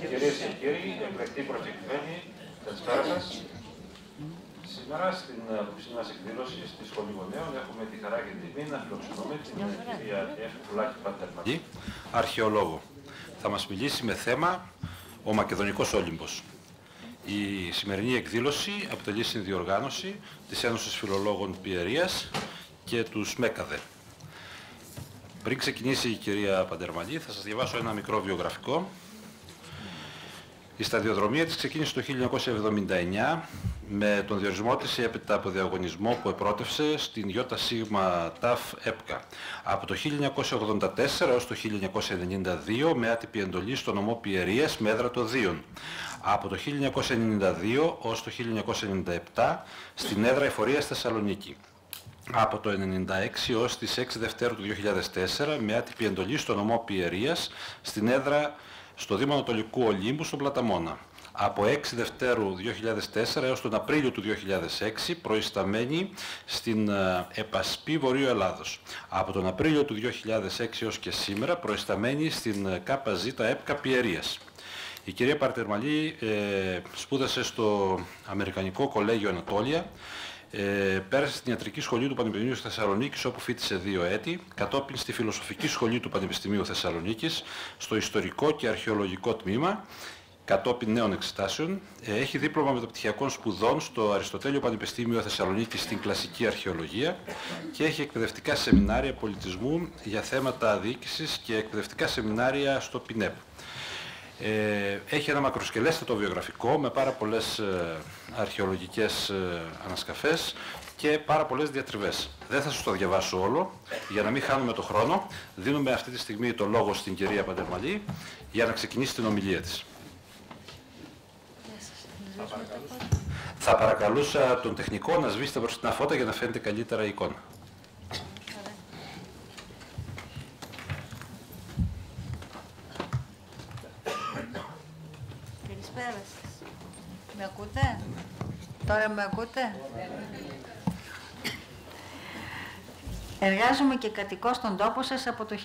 Κυρίες και κύριοι, εκλεκτοί προσκεκλημένοι, καλησπέρα σας. Σήμερα στην απόψη μας εκδήλωση στη Σχολή Γονέων έχουμε τη χαρά και την τιμή να φιλοξενούμε την κυρία Εύκουλάκη Πατερμαλή, αρχαιολόγο. Θα μας μιλήσει με θέμα ο Μακεδονικός Όλυμπος. Η σημερινή εκδήλωση αποτελεί συνδιοργάνωση της Ένωσης Φιλολόγων Πιερίας και τους ΣΜΕΚΑΔΕ. Πριν ξεκινήσει η κυρία Παντερμαλή, θα σας διαβάσω ένα μικρό βιογραφικό. Η σταδιοδρομία της ξεκίνησε το 1979 με τον διορισμό της έπειτα από διαγωνισμό που επρότευσε στην ΙΣ ΤΑΦ ΕΠΚΑ. Από το 1984 έως το 1992 με άτυπη εντολή στο νομό Πιερίας με έδρα το Δίον. Από το 1992 ως το 1997 στην έδρα Εφορίας Θεσσαλονίκη από το 1996 ως τις 6 Δευτέρου του 2004 με άτυπη εντολή στο νομό Πιερίας στην έδρα στο Δήμο Ανατολικού Ολύμπου στον Πλαταμόνα. Από 6 Δευτέρου 2004 έως τον Απρίλιο του 2006 προϊσταμένη στην ε, Επασπή Βορείου Ελλάδος. Από τον Απρίλιο του 2006 έως και σήμερα προϊσταμένη στην ε, ΚΖ ΕΠΚΑ Πιερίας. Η κυρία Παρτερμαλή ε, σπούδασε στο Αμερικανικό Κολέγιο Ανατόλια ε, πέρασε στην ιατρική σχολή του Πανεπιστημίου Θεσσαλονίκης όπου φίτησε δύο έτη, κατόπιν στη φιλοσοφική σχολή του Πανεπιστημίου Θεσσαλονίκης, στο ιστορικό και αρχαιολογικό τμήμα, κατόπιν νέων εξετάσεων. Ε, έχει δίπλωμα μεταπτυχιακών σπουδών στο Αριστοτέλειο Πανεπιστήμιο Θεσσαλονίκης στην κλασική αρχαιολογία και έχει εκπαιδευτικά σεμινάρια πολιτισμού για θέματα διοίκησης και εκπαιδευτικά σεμινάρια στο ΠΙΝΕΠ. Ε, έχει ένα μακροσκελέστατο βιογραφικό με πάρα πολλές ε, αρχαιολογικές ε, ανασκαφές και πάρα πολλές διατριβές. Δεν θα σας το διαβάσω όλο, για να μην χάνουμε το χρόνο. Δίνουμε αυτή τη στιγμή το λόγο στην κυρία Παντερμαλή για να ξεκινήσει την ομιλία της. Θα παρακαλούσα τον τεχνικό να σβήσει τα μπροστινά φώτα για να φαίνεται καλύτερα η εικόνα. Με ακούτε; Τώρα με ακούτε; Εργάζομαι και κατοικώ στον τόπο σας από το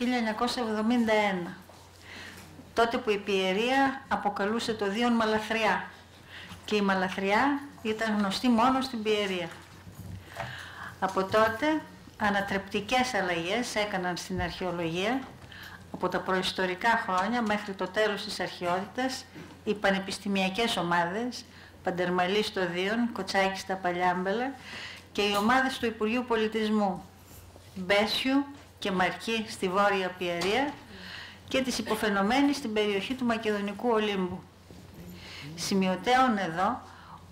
1971, τότε που η Πιερία αποκαλούσε το Δίον Μαλαθριά. Και η Μαλαθριά ήταν γνωστή μόνο στην Πιερία. Από τότε ανατρεπτικές αλλαγές έκαναν στην αρχαιολογία. Από τα προϊστορικά χρόνια μέχρι το τέλος της αρχαιότητας οι πανεπιστημιακές ομάδες, Παντερμαλή στο Δίον, Κοτσάκης στα Παλιάμπελα και οι ομάδες του Υπουργείου Πολιτισμού, Μπέσιου και Μαρκή στη Βόρεια Πιερία και της υποφαινομένης στην περιοχή του Μακεδονικού Ολύμπου. Σημειωτέων εδώ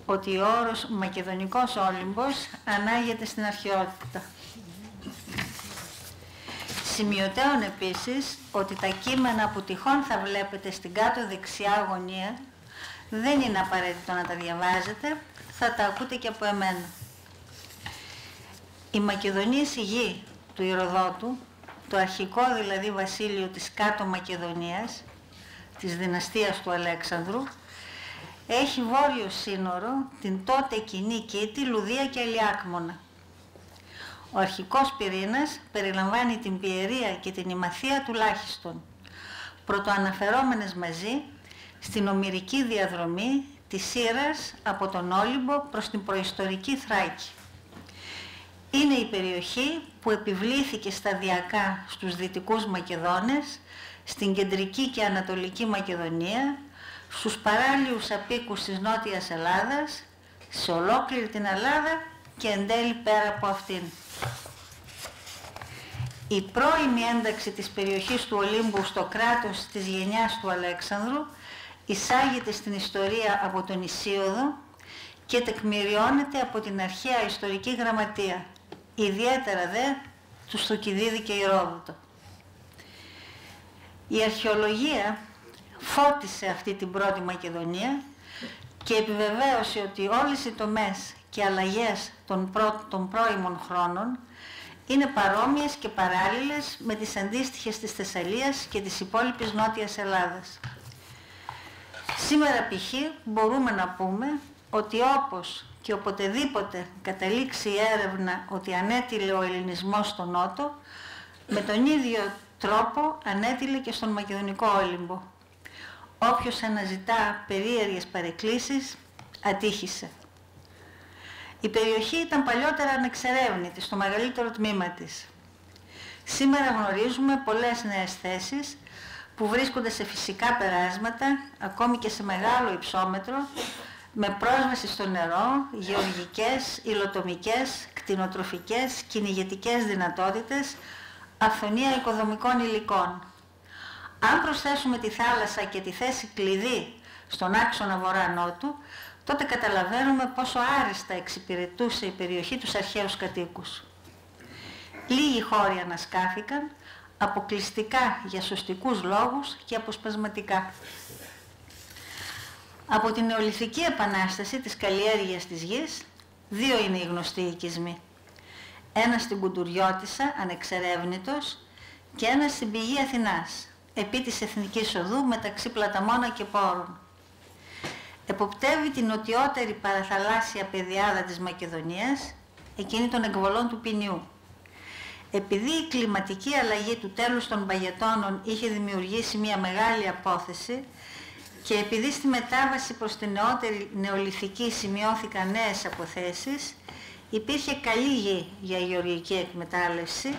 ότι ο όρος Μακεδονικός Όλυμπος ανάγεται στην αρχαιότητα. Σημειωτέων επίσης ότι τα κείμενα που τυχόν θα βλέπετε στην κάτω δεξιά γωνία δεν είναι απαραίτητο να τα διαβάζετε, θα τα ακούτε και από εμένα. Η Μακεδονία γη του Ηρωδότου, το αρχικό δηλαδή βασίλειο της κάτω Μακεδονίας, της δυναστείας του Αλέξανδρου, έχει βόρειο σύνορο την τότε κοινή κήτη Λουδία και Αλιάκμονα. Ο αρχικός πυρήνας περιλαμβάνει την πιερία και την ημαθία τουλάχιστον, πρωτοαναφερόμενες μαζί στην ομυρική διαδρομή της Σύρας από τον Όλυμπο προς την προϊστορική Θράκη. Είναι η περιοχή που επιβλήθηκε σταδιακά στους Δυτικούς Μακεδόνες, στην Κεντρική και Ανατολική Μακεδονία, στους παράλιους απίκους της Νότιας Ελλάδας, σε ολόκληρη την Ελλάδα και εν τέλει πέρα από αυτήν. Η πρώιμη ένταξη της περιοχής του Ολύμπου στο κράτος της γενιάς του Αλέξανδρου εισάγεται στην ιστορία από τον Ισίωδο και τεκμηριώνεται από την αρχαία ιστορική γραμματεία, ιδιαίτερα δε του Στοκιδίδη και Ηρόδοτο. Η αρχαιολογία φώτισε αυτή την πρώτη Μακεδονία και επιβεβαίωσε ότι όλες οι τομές και αλλαγές των, πρό, των πρώιμων χρόνων είναι παρόμοιες και παράλληλες με τις αντίστοιχες της Θεσσαλίας και της υπόλοιπης Νότιας Ελλάδας. Σήμερα π.χ. μπορούμε να πούμε ότι όπως και οποτεδήποτε καταλήξει η έρευνα ότι ανέτειλε ο ελληνισμός στον Νότο, με τον ίδιο τρόπο ανέτειλε και στον Μακεδονικό Όλυμπο. όποιος αναζητά περίεργες παρεκκλήσεις ατύχησε. Η περιοχή ήταν παλιότερα ανεξερεύνητη στο μεγαλύτερο τμήμα της. Σήμερα γνωρίζουμε πολλές νέες θέσεις που βρίσκονται σε φυσικά περάσματα, ακόμη και σε μεγάλο υψόμετρο, με πρόσβαση στο νερό, γεωργικές, υλοτομικές, κτηνοτροφικές, κυνηγετικές δυνατότητες, αυθονία οικοδομικών υλικών. Αν προσθέσουμε τη θάλασσα και τη θέση κλειδί στον άξονα βορρά-νότου, τότε καταλαβαίνουμε πόσο άριστα εξυπηρετούσε η περιοχή τους αρχαίους κατοίκους. Λίγοι χώροι ανασκάφηκαν, αποκλειστικά για σωστικούς λόγους και αποσπασματικά. Από την νεολιθική επανάσταση της καλλιέργειας της γης, δύο είναι οι γνωστοί οικισμοί. Ένας στην Κουντουριώτισσα, ανεξερεύνητος, και ένας στην πηγή Αθηνάς, επί της Εθνικής Οδού μεταξύ Πλαταμόνα και Πόρων. Εποπτεύει την νοτιότερη παραθαλάσσια πεδιάδα της Μακεδονίας, εκείνη των εκβολών του Ποινιού. Επειδή η κλιματική αλλαγή του τέλους των παγετώνων είχε δημιουργήσει μια μεγάλη απόθεση και επειδή στη μετάβαση προς την νεότερη νεολιθική σημειώθηκαν νέες αποθέσεις, υπήρχε καλή γη για γεωργική εκμετάλλευση,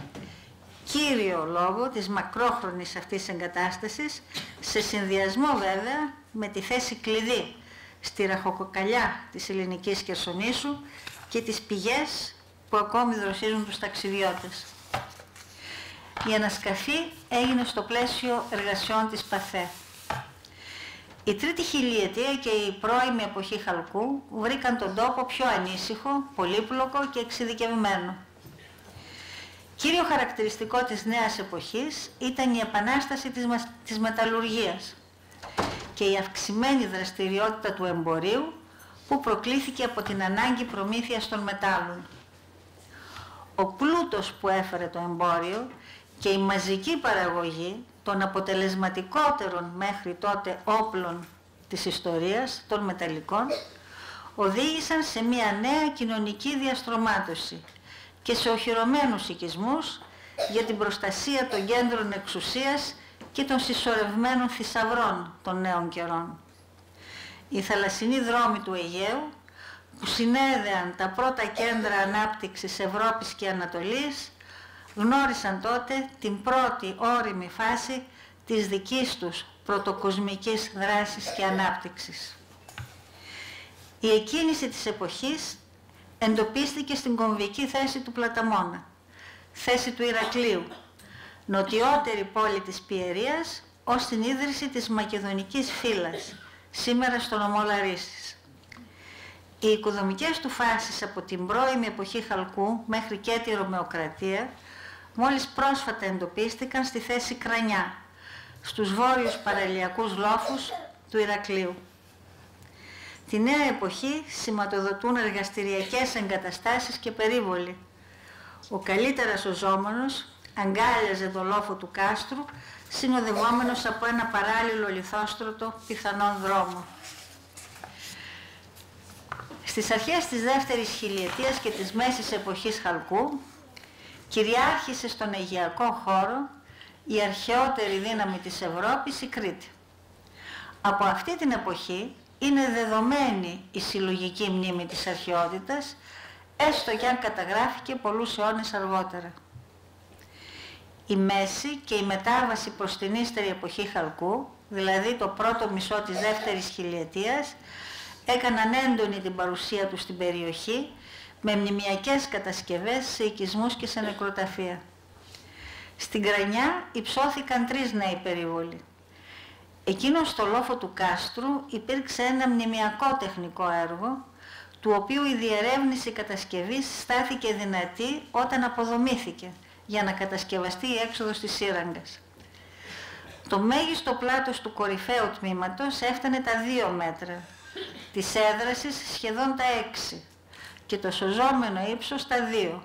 κύριο λόγο της μακρόχρονης αυτής εγκατάστασης, σε συνδυασμό βέβαια με τη θέση κλειδί στη ραχοκοκαλιά της ελληνικής Κερσονήσου και τις πηγές που ακόμη δροσίζουν τους ταξιδιώτες. Η ανασκαφή έγινε στο πλαίσιο εργασιών της ΠΑΘΕ. Η τρίτη χιλιετία και η πρώιμη εποχή Χαλκού βρήκαν τον τόπο πιο ανήσυχο, πολύπλοκο και εξειδικευμένο. Κύριο χαρακτηριστικό της νέας εποχής ήταν η επανάσταση της, της μεταλλουργίας και η αυξημένη δραστηριότητα του εμπορίου που προκλήθηκε από την ανάγκη προμήθειας των μετάλλων. Ο πλούτος που έφερε το εμπόριο και η μαζική παραγωγή των αποτελεσματικότερων μέχρι τότε όπλων της ιστορίας, των μεταλλικών, οδήγησαν σε μια νέα κοινωνική διαστρωμάτωση και σε οχυρωμένους οικισμούς για την προστασία των κέντρων εξουσίας και των συσσωρευμένων θησαυρών των νέων καιρών. Οι θαλασσινοί δρόμοι του Αιγαίου που συνέδεαν τα πρώτα κέντρα ανάπτυξης Ευρώπης και Ανατολής γνώρισαν τότε την πρώτη όριμη φάση της δικής τους πρωτοκοσμικής δράσης και ανάπτυξης. Η εκκίνηση της εποχής εντοπίστηκε στην κομβική θέση του Πλαταμόνα, θέση του Ηρακλείου, νοτιότερη πόλη της Πιερίας ως την ίδρυση της Μακεδονικής φύλας, σήμερα στο νομό Λαρίσης. Οι οικοδομικές του φάσεις από την πρώιμη εποχή Χαλκού μέχρι και τη Ρωμαιοκρατία μόλις πρόσφατα εντοπίστηκαν στη θέση Κρανιά, στους βόρειους παραλιακούς λόφους του Ηρακλείου. Τη νέα εποχή σηματοδοτούν εργαστηριακές εγκαταστάσεις και περίβολοι. Ο καλύτερας οζόμενος αγκάλιαζε το λόφο του κάστρου, συνοδευόμενος από ένα παράλληλο λιθόστρωτο πιθανόν δρόμο. Στις αρχές της δεύτερης χιλιετίας και της μέσης εποχής Χαλκού, κυριάρχησε στον Αιγιακό χώρο η αρχαιότερη δύναμη της Ευρώπης, η Κρήτη. Από αυτή την εποχή είναι δεδομένη η συλλογική μνήμη της αρχαιότητας, έστω και αν καταγράφηκε πολλούς αιώνες αργότερα. Η μέση και η μετάβαση προς την ύστερη εποχή Χαλκού, δηλαδή το πρώτο μισό της δεύτερης χιλιετίας, έκαναν έντονη την παρουσία τους στην περιοχή με μνημιακές κατασκευές σε οικισμούς και σε νεκροταφεία. Στην Κρανιά υψώθηκαν τρεις νέοι περίβολοι. Εκείνο στο λόφο του κάστρου υπήρξε ένα μνημιακό τεχνικό έργο, του οποίου η διερεύνηση κατασκευής στάθηκε δυνατή όταν αποδομήθηκε για να κατασκευαστεί η έξοδος της σύραγγας. Το μέγιστο πλάτος του κορυφαίου τμήματος έφτανε τα 2 μέτρα, της έδρασης σχεδόν τα 6 και το σωζόμενο ύψος τα 2.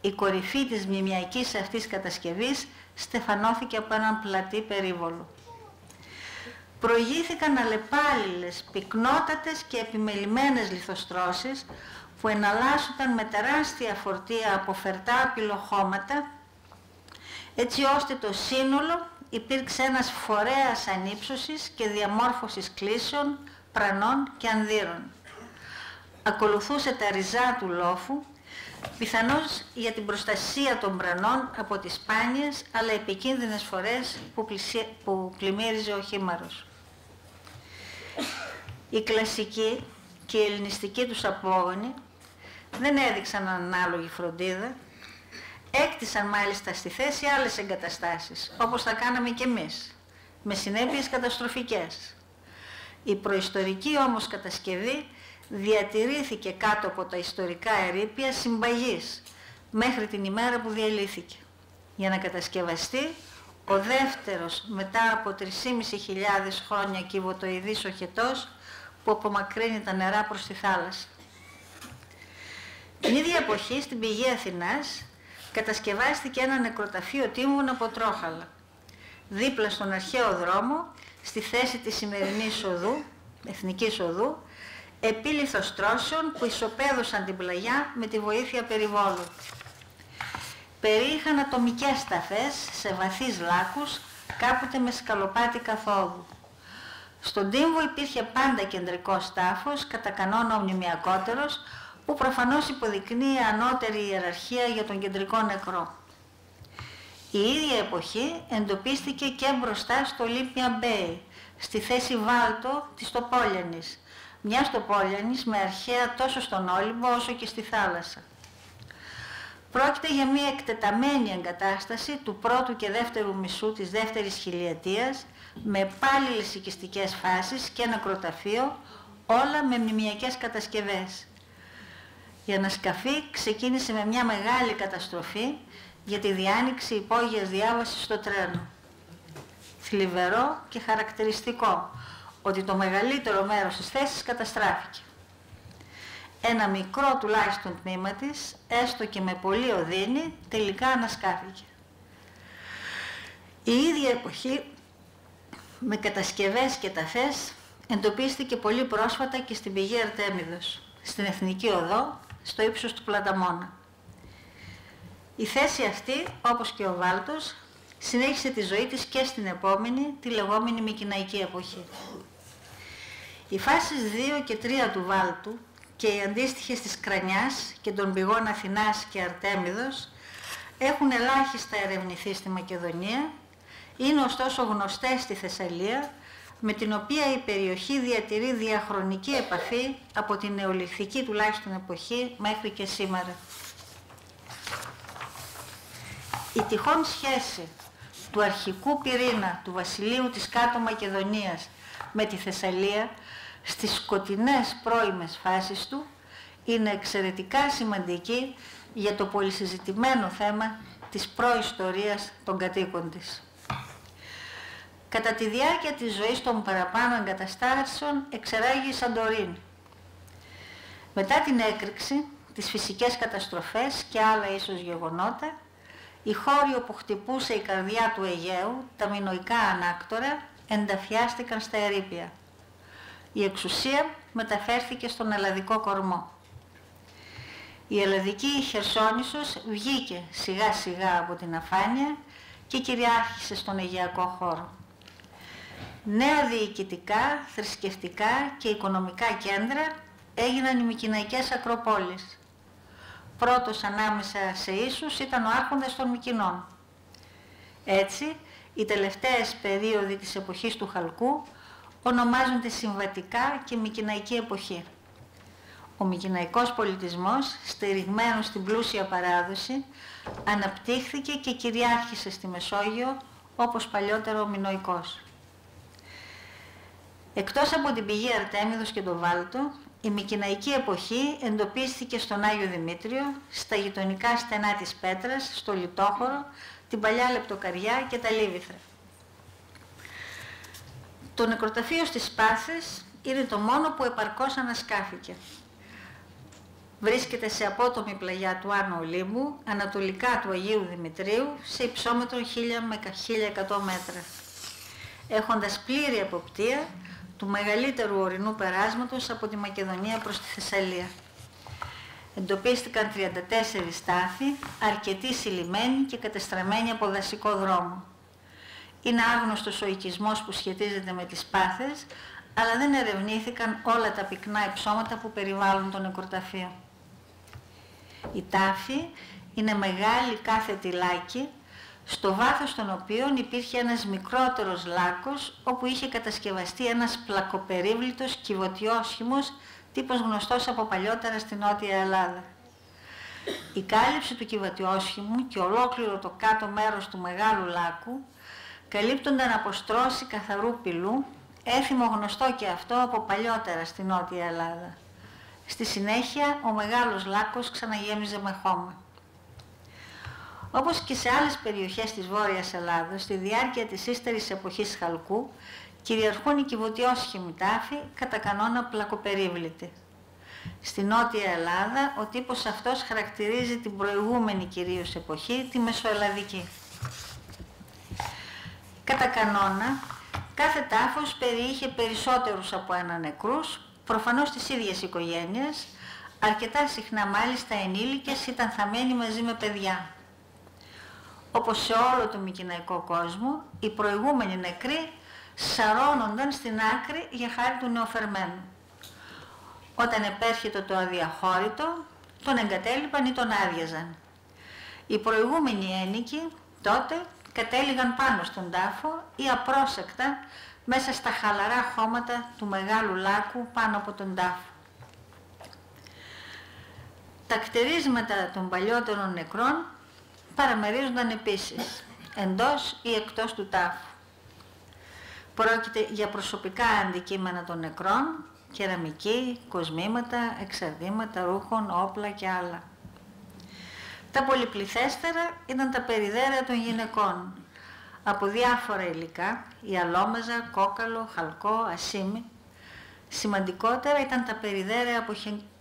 Η κορυφή της μνημιακής αυτής κατασκευής στεφανώθηκε από έναν πλατή περίβολο. Προηγήθηκαν αλλεπάλληλες, πυκνότατες και επιμελημένες λιθοστρώσεις που εναλλάσσονταν με τεράστια φορτία από φερτά απειλοχώματα έτσι ώστε το σύνολο υπήρξε ένας φορέας ανύψωσης και διαμόρφωσης κλίσεων, πρανών και ανδύρων. Ακολουθούσε τα ριζά του λόφου, πιθανώς για την προστασία των πρανών από τις σπάνιες αλλά επικίνδυνες φορές που, που πλημμύριζε ο χήμαρος. Οι κλασικοί και οι ελληνιστικοί τους απόγονοι δεν έδειξαν ανάλογη φροντίδα, έκτισαν μάλιστα στη θέση άλλες εγκαταστάσεις, όπως θα κάναμε κι εμείς, με συνέπειες καταστροφικές. Η προϊστορική όμως κατασκευή διατηρήθηκε κάτω από τα ιστορικά ερήπια συμπαγής, μέχρι την ημέρα που διαλύθηκε. Για να κατασκευαστεί, ο δεύτερος μετά από 3.500 χρόνια κυβωτοειδής οχετός που απομακρύνει τα νερά προς τη θάλασσα. Την ίδια εποχή στην πηγή Αθηνάς κατασκευάστηκε ένα νεκροταφείο τίμων από τρόχαλα, δίπλα στον αρχαίο δρόμο, στη θέση της σημερινής οδού, εθνικής οδού, επίληθος τρώσεων που ισοπαίδωσαν την πλαγιά με τη βοήθεια περιβόλου. Περίχαν ατομικές σταφές σε βαθείς λάκους, κάποτε με σκαλοπάτι καθόδου. Στον τύμβο υπήρχε πάντα κεντρικός τάφος, κατά κανόνα ομνημιακότερος, που προφανώς υποδεικνύει ανώτερη ιεραρχία για τον κεντρικό νεκρό. Η ίδια εποχή εντοπίστηκε και μπροστά στο Olympia Bay, στη θέση Βάλτο της Τοπόλιανης, μια Τοπόλιανης με αρχαία τόσο στον Όλυμπο όσο και στη θάλασσα. Πρόκειται για μια εκτεταμένη εγκατάσταση του πρώτου και δεύτερου μισού της δεύτερης χιλιετίας με πάλι οικιστικές φάσεις και ένα κροταφείο, όλα με μνημιακές κατασκευές. Η ανασκαφή ξεκίνησε με μια μεγάλη καταστροφή για τη διάνοιξη υπόγειας διάβασης στο τρένο. Θλιβερό και χαρακτηριστικό ότι το μεγαλύτερο μέρος της θέσης καταστράφηκε. Ένα μικρό τουλάχιστον τμήμα της, έστω και με πολύ οδύνη, τελικά ανασκάφηκε. Η ίδια εποχή, με κατασκευές και ταφές, εντοπίστηκε πολύ πρόσφατα και στην πηγή Αρτέμιδος, στην Εθνική Οδό, στο ύψος του Πλαταμόνα. Η θέση αυτή, όπως και ο Βάλτος, συνέχισε τη ζωή της και στην επόμενη, τη λεγόμενη Μικυναϊκή εποχή. Οι φάσεις 2 και 3 του Βάλτου και οι αντίστοιχες της Κρανιάς και των πηγών Αθηνάς και Αρτέμιδος έχουν ελάχιστα ερευνηθεί στη Μακεδονία, είναι ωστόσο γνωστές στη Θεσσαλία με την οποία η περιοχή διατηρεί διαχρονική επαφή από την νεολιθική τουλάχιστον εποχή μέχρι και σήμερα. Η τυχόν σχέση του αρχικού πυρήνα του βασιλείου της κάτω Μακεδονίας με τη Θεσσαλία στις σκοτεινές πρώιμες φάσεις του είναι εξαιρετικά σημαντική για το πολυσυζητημένο θέμα της προϊστορίας των κατοίκων της. Κατά τη διάρκεια της ζωής των παραπάνω εγκαταστάσεων εξεράγει η Σαντορίνη. Μετά την έκρηξη, τις φυσικές καταστροφές και άλλα ίσως γεγονότα, η χώρη όπου χτυπούσε η καρδιά του Αιγαίου, τα μινοϊκά ανάκτορα, ενταφιάστηκαν στα ερήπια. Η εξουσία μεταφέρθηκε στον ελλαδικό κορμό. Η ελλαδική Χερσόνησος βγήκε σιγά σιγά από την αφάνεια και κυριάρχησε στον Αιγαιακό χώρο νέα διοικητικά, θρησκευτικά και οικονομικά κέντρα έγιναν οι Μικυναϊκές Ακροπόλεις. Πρώτος ανάμεσα σε ίσους ήταν ο άρχοντας των Μικυνών. Έτσι, οι τελευταίες περίοδοι της εποχής του Χαλκού ονομάζονται συμβατικά και Μικυναϊκή εποχή. Ο Μικυναϊκός πολιτισμός, στηριγμένος στην πλούσια παράδοση, αναπτύχθηκε και κυριάρχησε στη Μεσόγειο όπως παλιότερο ο Μινοϊκός. Εκτός από την πηγή Αρτέμιδος και το Βάλτο, η Μικυναϊκή εποχή εντοπίστηκε στον Άγιο Δημήτριο, στα γειτονικά στενά της Πέτρας, στο Λιτόχωρο, την Παλιά Λεπτοκαριά και τα Λίβηθρα. Το νεκροταφείο στις Σπάθες είναι το μόνο που επαρκώς ανασκάφηκε. Βρίσκεται σε απότομη πλαγιά του Άνω Ολύμπου, ανατολικά του Αγίου Δημητρίου, σε υψόμετρο 1000 με 1100 μέτρα. Έχοντας πλήρη εποπτεία, του μεγαλύτερου ορεινού περάσματος από τη Μακεδονία προς τη Θεσσαλία. Εντοπίστηκαν 34 στάθη, αρκετοί συλλημένοι και κατεστραμμένοι από δασικό δρόμο. Είναι άγνωστος ο οικισμός που σχετίζεται με τις πάθες, αλλά δεν ερευνήθηκαν όλα τα πυκνά υψώματα που περιβάλλουν το νεκροταφείο. Η τάφη είναι μεγάλη κάθετη λάκη, στο βάθος των οποίων υπήρχε ένας μικρότερος λάκκος, όπου είχε κατασκευαστεί ένας πλακοπερίβλητος κυβωτιόσχημος, τύπος γνωστός από παλιότερα στην Νότια Ελλάδα. Η κάλυψη του κυβωτιόσχημου και ολόκληρο το κάτω μέρος του μεγάλου λάκου καλύπτονταν από στρώση καθαρού πυλού, έθιμο γνωστό και αυτό από παλιότερα στην Νότια Ελλάδα. Στη συνέχεια ο μεγάλος λάκκος ξαναγέμιζε με χώμα. Όπως και σε άλλες περιοχές της Βόρειας Ελλάδος, στη διάρκεια της ύστερης εποχής Χαλκού, κυριαρχούν οι κυβωτιόσχημοι τάφοι κατά κανόνα πλακοπερίβλητοι. Στη Νότια Ελλάδα ο τύπος αυτός χαρακτηρίζει την προηγούμενη κυρίως εποχή, τη Μεσοελλαδική. Κατά κανόνα, κάθε τάφος περιείχε περισσότερους από ένα νεκρούς, προφανώς της ίδιας οικογένειας, αρκετά συχνά μάλιστα ενήλικες ήταν θαμένοι μαζί με παιδιά. Όπως σε όλο το μικυναϊκό κόσμο, οι προηγούμενοι νεκροί σαρώνονταν στην άκρη για χάρη του νεοφερμένου. Όταν επέρχεται το αδιαχώρητο, τον εγκατέλειπαν ή τον άδειαζαν. Οι προηγούμενοι ένικοι τότε κατέληγαν πάνω στον τάφο ή απρόσεκτα μέσα στα χαλαρά χώματα του μεγάλου λάκου πάνω από τον τάφο. Τα κτηρίσματα των παλιότερων νεκρών παραμερίζονταν επίσης εντός ή εκτός του τάφου. Πρόκειται για προσωπικά αντικείμενα των νεκρών, κεραμική, κοσμήματα, εξαρτήματα, ρούχων, όπλα και άλλα. Τα πολυπληθέστερα ήταν τα περιδέρια των γυναικών, από διάφορα υλικά, η αλόμαζα, κόκαλο, χαλκό, ασίμι. Σημαντικότερα ήταν τα περιδέρια από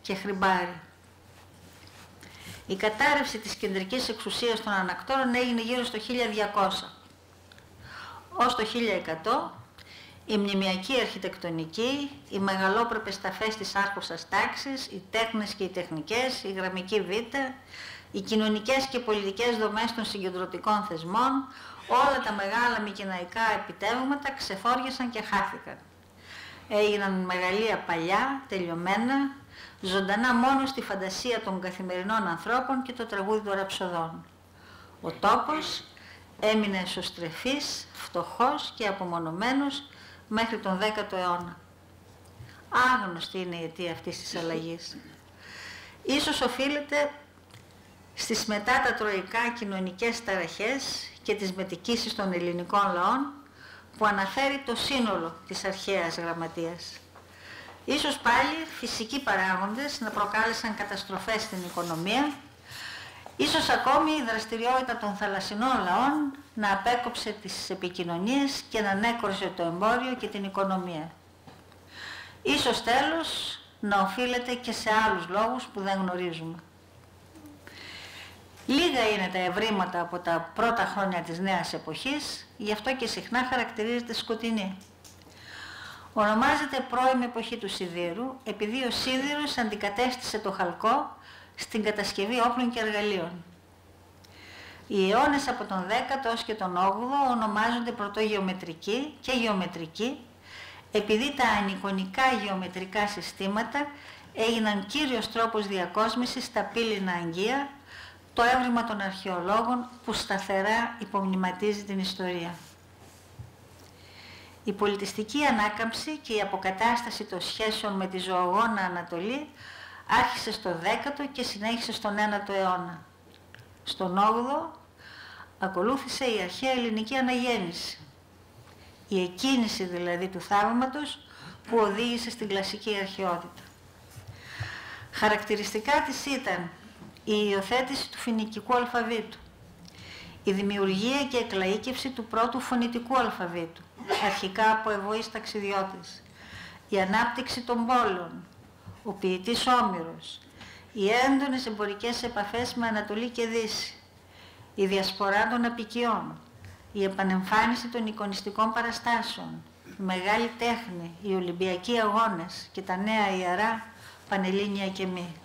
και χρυμπάρι. Η κατάρρευση της κεντρικής εξουσίας των ανακτόρων έγινε γύρω στο 1200. Ως το 1100 η μνημιακή αρχιτεκτονική, οι μεγαλόπρεπες ταφές της άρχουσας τάξης, οι τέχνες και οι τεχνικές, η γραμμική βήτα, οι κοινωνικές και πολιτικές δομές των συγκεντρωτικών θεσμών, όλα τα μεγάλα μικυναϊκά επιτεύγματα ξεφόργεσαν και χάθηκαν. Έγιναν μεγαλεία παλιά, τελειωμένα, ζωντανά μόνο στη φαντασία των καθημερινών ανθρώπων και το τραγούδι των ραψοδών. Ο τόπος έμεινε εσωστρεφής, φτωχός και απομονωμένος μέχρι τον 10ο αιώνα. Άγνωστη είναι η αιτία αυτής της αλλαγής. Ίσως οφείλεται στις μετά τα τροϊκά κοινωνικές ταραχές και τις μετικήσεις των ελληνικών λαών που αναφέρει το σύνολο της αρχαίας γραμματείας. Ίσως πάλι φυσικοί παράγοντες να προκάλεσαν καταστροφές στην οικονομία, ίσως ακόμη η δραστηριότητα των θαλασσινών λαών να απέκοψε τις επικοινωνίες και να νέκρωσε το εμπόριο και την οικονομία. Ίσως τέλος να οφείλεται και σε άλλους λόγους που δεν γνωρίζουμε. Λίγα είναι τα ευρήματα από τα πρώτα χρόνια της νέας εποχής, γι' αυτό και συχνά χαρακτηρίζεται σκοτεινή. Ονομάζεται πρώιμη εποχή του σιδήρου, επειδή ο σίδηρος αντικατέστησε το χαλκό στην κατασκευή όπλων και εργαλείων. Οι αιώνες από τον 10ο ως και τον 8ο ονομάζονται πρωτογεωμετρικοί και γεωμετρικοί, επειδή τα ανικονικά γεωμετρικά συστήματα έγιναν κύριος τρόπος διακόσμησης στα πύληνα αγγεία, το έβριμα των αρχαιολόγων που σταθερά υπομνηματίζει την ιστορία. Η πολιτιστική ανάκαμψη και η αποκατάσταση των σχέσεων με τη ζωογόνα Ανατολή άρχισε στο 10ο και συνέχισε στον 9ο αιώνα. Στον 8ο ακολούθησε η αρχαία ελληνική αναγέννηση. Η εκκίνηση δηλαδή του θαύματος που οδήγησε στην κλασική αρχαιότητα. Χαρακτηριστικά της ήταν η υιοθέτηση του φοινικικού αλφαβήτου, η δημιουργία και εκλαΐκευση του πρώτου φωνητικού αλφαβήτου, αρχικά από ευωείς ταξιδιώτες, η ανάπτυξη των πόλων, ο ποιητής Όμηρος, οι έντονες εμπορικές επαφές με Ανατολή και Δύση, η διασπορά των απικιών, η επανεμφάνιση των εικονιστικών παραστάσεων, η μεγάλη τέχνη, οι Ολυμπιακοί αγώνες και τα νέα ιερά Πανελλήνια και μη.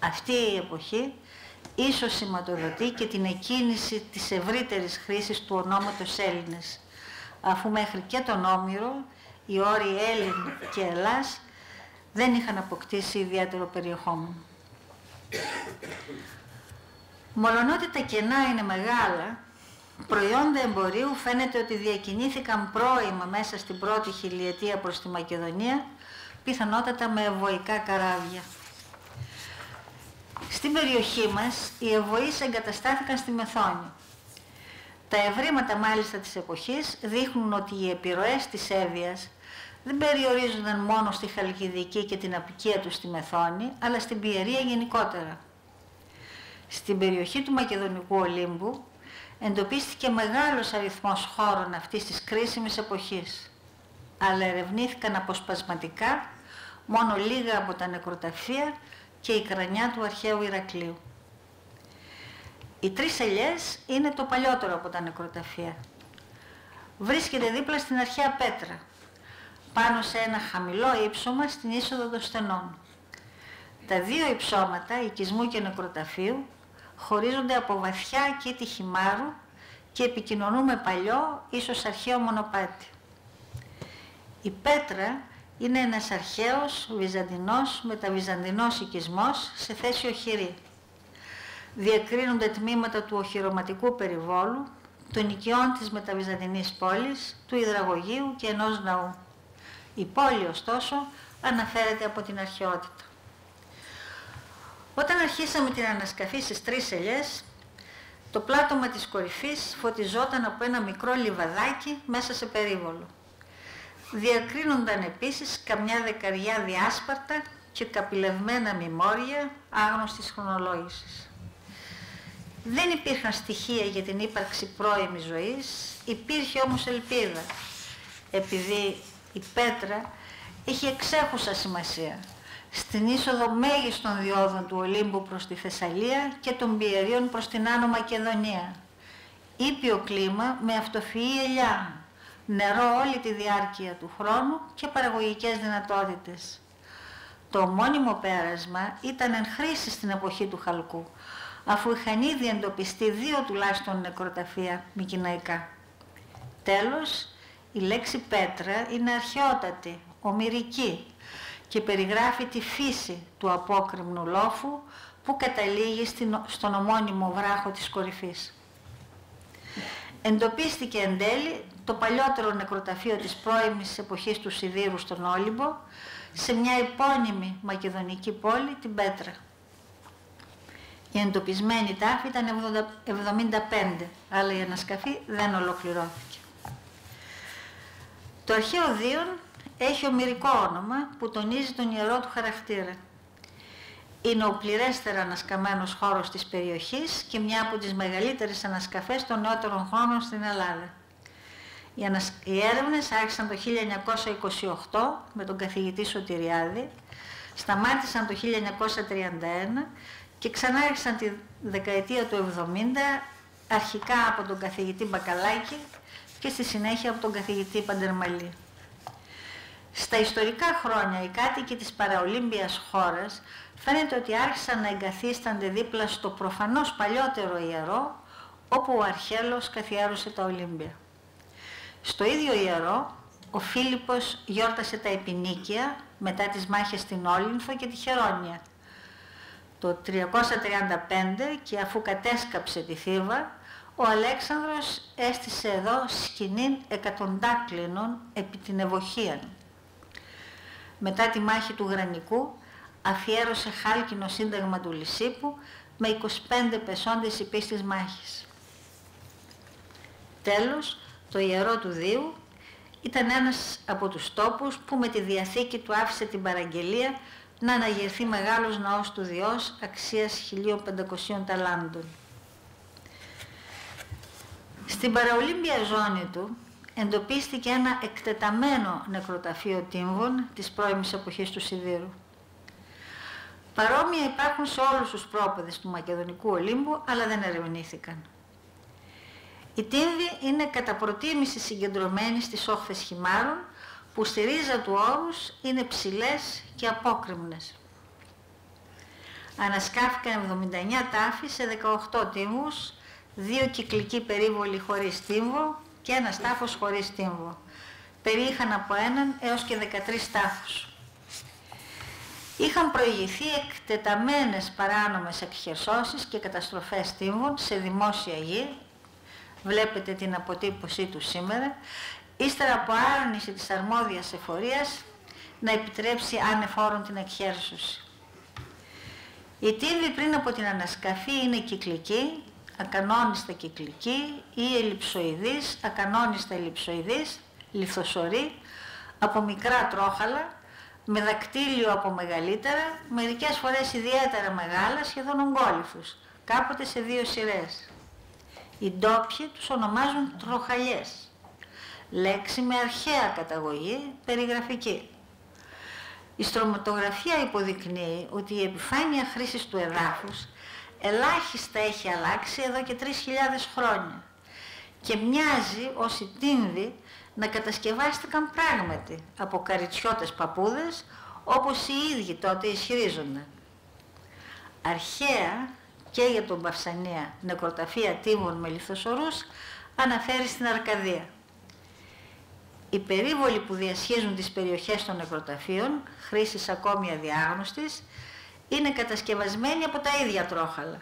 Αυτή η εποχή ίσως σηματοδοτεί και την εκκίνηση της ευρύτερης χρήσης του ονόματος Έλληνες, αφού μέχρι και τον Όμηρο οι όροι Έλλην και Ελλάς δεν είχαν αποκτήσει ιδιαίτερο περιεχόμενο. Μολονότι τα κενά είναι μεγάλα, προϊόντα εμπορίου φαίνεται ότι διακινήθηκαν πρώιμα μέσα στην πρώτη χιλιετία προς τη Μακεδονία, πιθανότατα με ευωικά καράβια. Στην περιοχή μας οι ευωείς εγκαταστάθηκαν στη Μεθόνη. Τα ευρήματα μάλιστα της εποχής δείχνουν ότι οι επιρροές της Εύβοιας δεν περιορίζονταν μόνο στη Χαλκιδική και την απικία τους στη Μεθόνη, αλλά στην Πιερία γενικότερα. Στην περιοχή του Μακεδονικού Ολύμπου εντοπίστηκε μεγάλος αριθμός χώρων αυτής της κρίσιμης εποχής, αλλά ερευνήθηκαν αποσπασματικά μόνο λίγα από τα νεκροταφεία και η κρανιά του αρχαίου Ηρακλείου. Οι τρεις ελιές είναι το παλιότερο από τα νεκροταφεία. Βρίσκεται δίπλα στην αρχαία πέτρα, πάνω σε ένα χαμηλό ύψωμα στην είσοδο των στενών. Τα δύο υψώματα, οικισμού και νεκροταφείου, χωρίζονται από βαθιά κήτη χυμάρου και επικοινωνούν με παλιό, ίσως αρχαίο μονοπάτι. Η πέτρα είναι ένας αρχαίος βυζαντινός μεταβυζαντινός οικισμός σε θέση οχυρή. Διακρίνονται τμήματα του οχυρωματικού περιβόλου, των οικειών της μεταβυζαντινής πόλης, του υδραγωγείου και ενός ναού. Η πόλη ωστόσο αναφέρεται από την αρχαιότητα. Όταν αρχίσαμε την ανασκαφή στις τρεις ελιές, το πλάτωμα της κορυφής φωτιζόταν από ένα μικρό λιβαδάκι μέσα σε περίβολο. Διακρίνονταν επίσης καμιά δεκαριά διάσπαρτα και καπηλευμένα μημόρια άγνωστης χρονολόγησης. Δεν υπήρχαν στοιχεία για την ύπαρξη πρώιμης ζωής, υπήρχε όμως ελπίδα, επειδή η πέτρα έχει εξέχουσα σημασία στην είσοδο μέγιστον διόδων του Ολύμπου προς τη Θεσσαλία και των Πιερίων προς την Άνω Μακεδονία. Ήπιο κλίμα με αυτοφυή ελιά, νερό όλη τη διάρκεια του χρόνου και παραγωγικές δυνατότητες. Το μόνιμο πέρασμα ήταν εν χρήση στην εποχή του Χαλκού, αφού είχαν ήδη εντοπιστεί δύο τουλάχιστον νεκροταφεία μικυναϊκά. Τέλος, η λέξη πέτρα είναι αρχαιότατη, ομυρική και περιγράφει τη φύση του απόκρημνου λόφου που καταλήγει στον ομώνυμο βράχο της κορυφής. Εντοπίστηκε εν τέλει το παλιότερο νεκροταφείο της πρώιμης εποχής του Σιδήρου στον Όλυμπο σε μια επώνυμη μακεδονική πόλη, την Πέτρα. Η εντοπισμένη τάφη ήταν 75, αλλά η ανασκαφή δεν ολοκληρώθηκε. Το αρχαίο Δίον έχει ομυρικό όνομα που τονίζει τον ιερό του χαρακτήρα. Είναι ο πληρέστερα ανασκαμένος χώρος της περιοχής και μια από τις μεγαλύτερες ανασκαφές των νεότερων χρόνων στην Ελλάδα. Οι, ανασ... οι έρευνες άρχισαν το 1928 με τον καθηγητή Σωτηριάδη, σταμάτησαν το 1931 και ξανά άρχισαν τη δεκαετία του 70 αρχικά από τον καθηγητή Μπακαλάκη και στη συνέχεια από τον καθηγητή Παντερμαλή. Στα ιστορικά χρόνια οι κάτοικοι της παραολύμπιας χώρας φαίνεται ότι άρχισαν να εγκαθίστανται δίπλα στο προφανώς παλιότερο ιερό όπου ο Αρχέλος καθιέρωσε τα Ολύμπια. Στο ίδιο ιερό ο Φίλιππος γιόρτασε τα επινίκια μετά τις μάχες στην Όλυνθο και τη Χερόνια. Το 335 και αφού κατέσκαψε τη Θήβα, ο Αλέξανδρος έστησε εδώ σκηνήν εκατοντάκλινων επί την Ευωχίαν μετά τη μάχη του Γρανικού, αφιέρωσε χάλκινο σύνταγμα του Λυσίπου με 25 πεσόντες υπείς της μάχης. Τέλος, το ιερό του Δίου ήταν ένας από τους τόπους που με τη Διαθήκη του άφησε την παραγγελία να αναγερθεί μεγάλος ναός του Διός αξίας 1500 ταλάντων. Στην παραολύμπια ζώνη του εντοπίστηκε ένα εκτεταμένο νεκροταφείο τύμβων της πρώιμης εποχής του Σιδήρου. Παρόμοια υπάρχουν σε όλους τους πρόποδες του Μακεδονικού Ολύμπου, αλλά δεν ερευνήθηκαν. Οι τύμβοι είναι κατά προτίμηση συγκεντρωμένοι στις όχθες χυμάρων, που στη ρίζα του όρους είναι ψηλές και απόκρημνες. ανασκάφηκαν 79 τάφοι σε 18 τύμβους, δύο κυκλικοί περίβολοι χωρίς τύμβο και ένα τάφος χωρίς τύμβο. Περίχαν από έναν έως και 13 τάφους. Είχαν προηγηθεί εκτεταμένες παράνομες εκχερσώσεις και καταστροφές τύμβων σε δημόσια γη, βλέπετε την αποτύπωσή τους σήμερα, ύστερα από άρνηση της αρμόδιας εφορίας να επιτρέψει ανεφόρον την εκχέρσωση. Η τύβη πριν από την ανασκαφή είναι κυκλική, ακανόνιστα κυκλική ή ελλειψοειδής, ακανόνιστα ελλειψοειδής, λιθοσορή, από μικρά τρόχαλα, με δακτύλιο από μεγαλύτερα, μερικές φορές ιδιαίτερα μεγάλα, σχεδόν ογκόλυφους, κάποτε σε δύο σειρές. Οι ντόπιοι τους ονομάζουν τροχαλιές. Λέξη με αρχαία καταγωγή, περιγραφική. Η στρωματογραφία υποδεικνύει ότι η επιφάνεια χρήσης του εδάφους ελάχιστα έχει αλλάξει εδώ και 3.000 χρόνια και μοιάζει ως οι τίνδοι να κατασκευάστηκαν πράγματι από καριτσιώτες παππούδες όπως οι ίδιοι τότε ισχυρίζονται. Αρχαία και για τον Παυσανία νεκροταφεία τίμων με λιθοσορούς αναφέρει στην Αρκαδία. Οι περίβολοι που διασχίζουν τις περιοχές των νεκροταφείων, χρήσης ακόμη αδιάγνωστης, είναι κατασκευασμένοι από τα ίδια τρόχαλα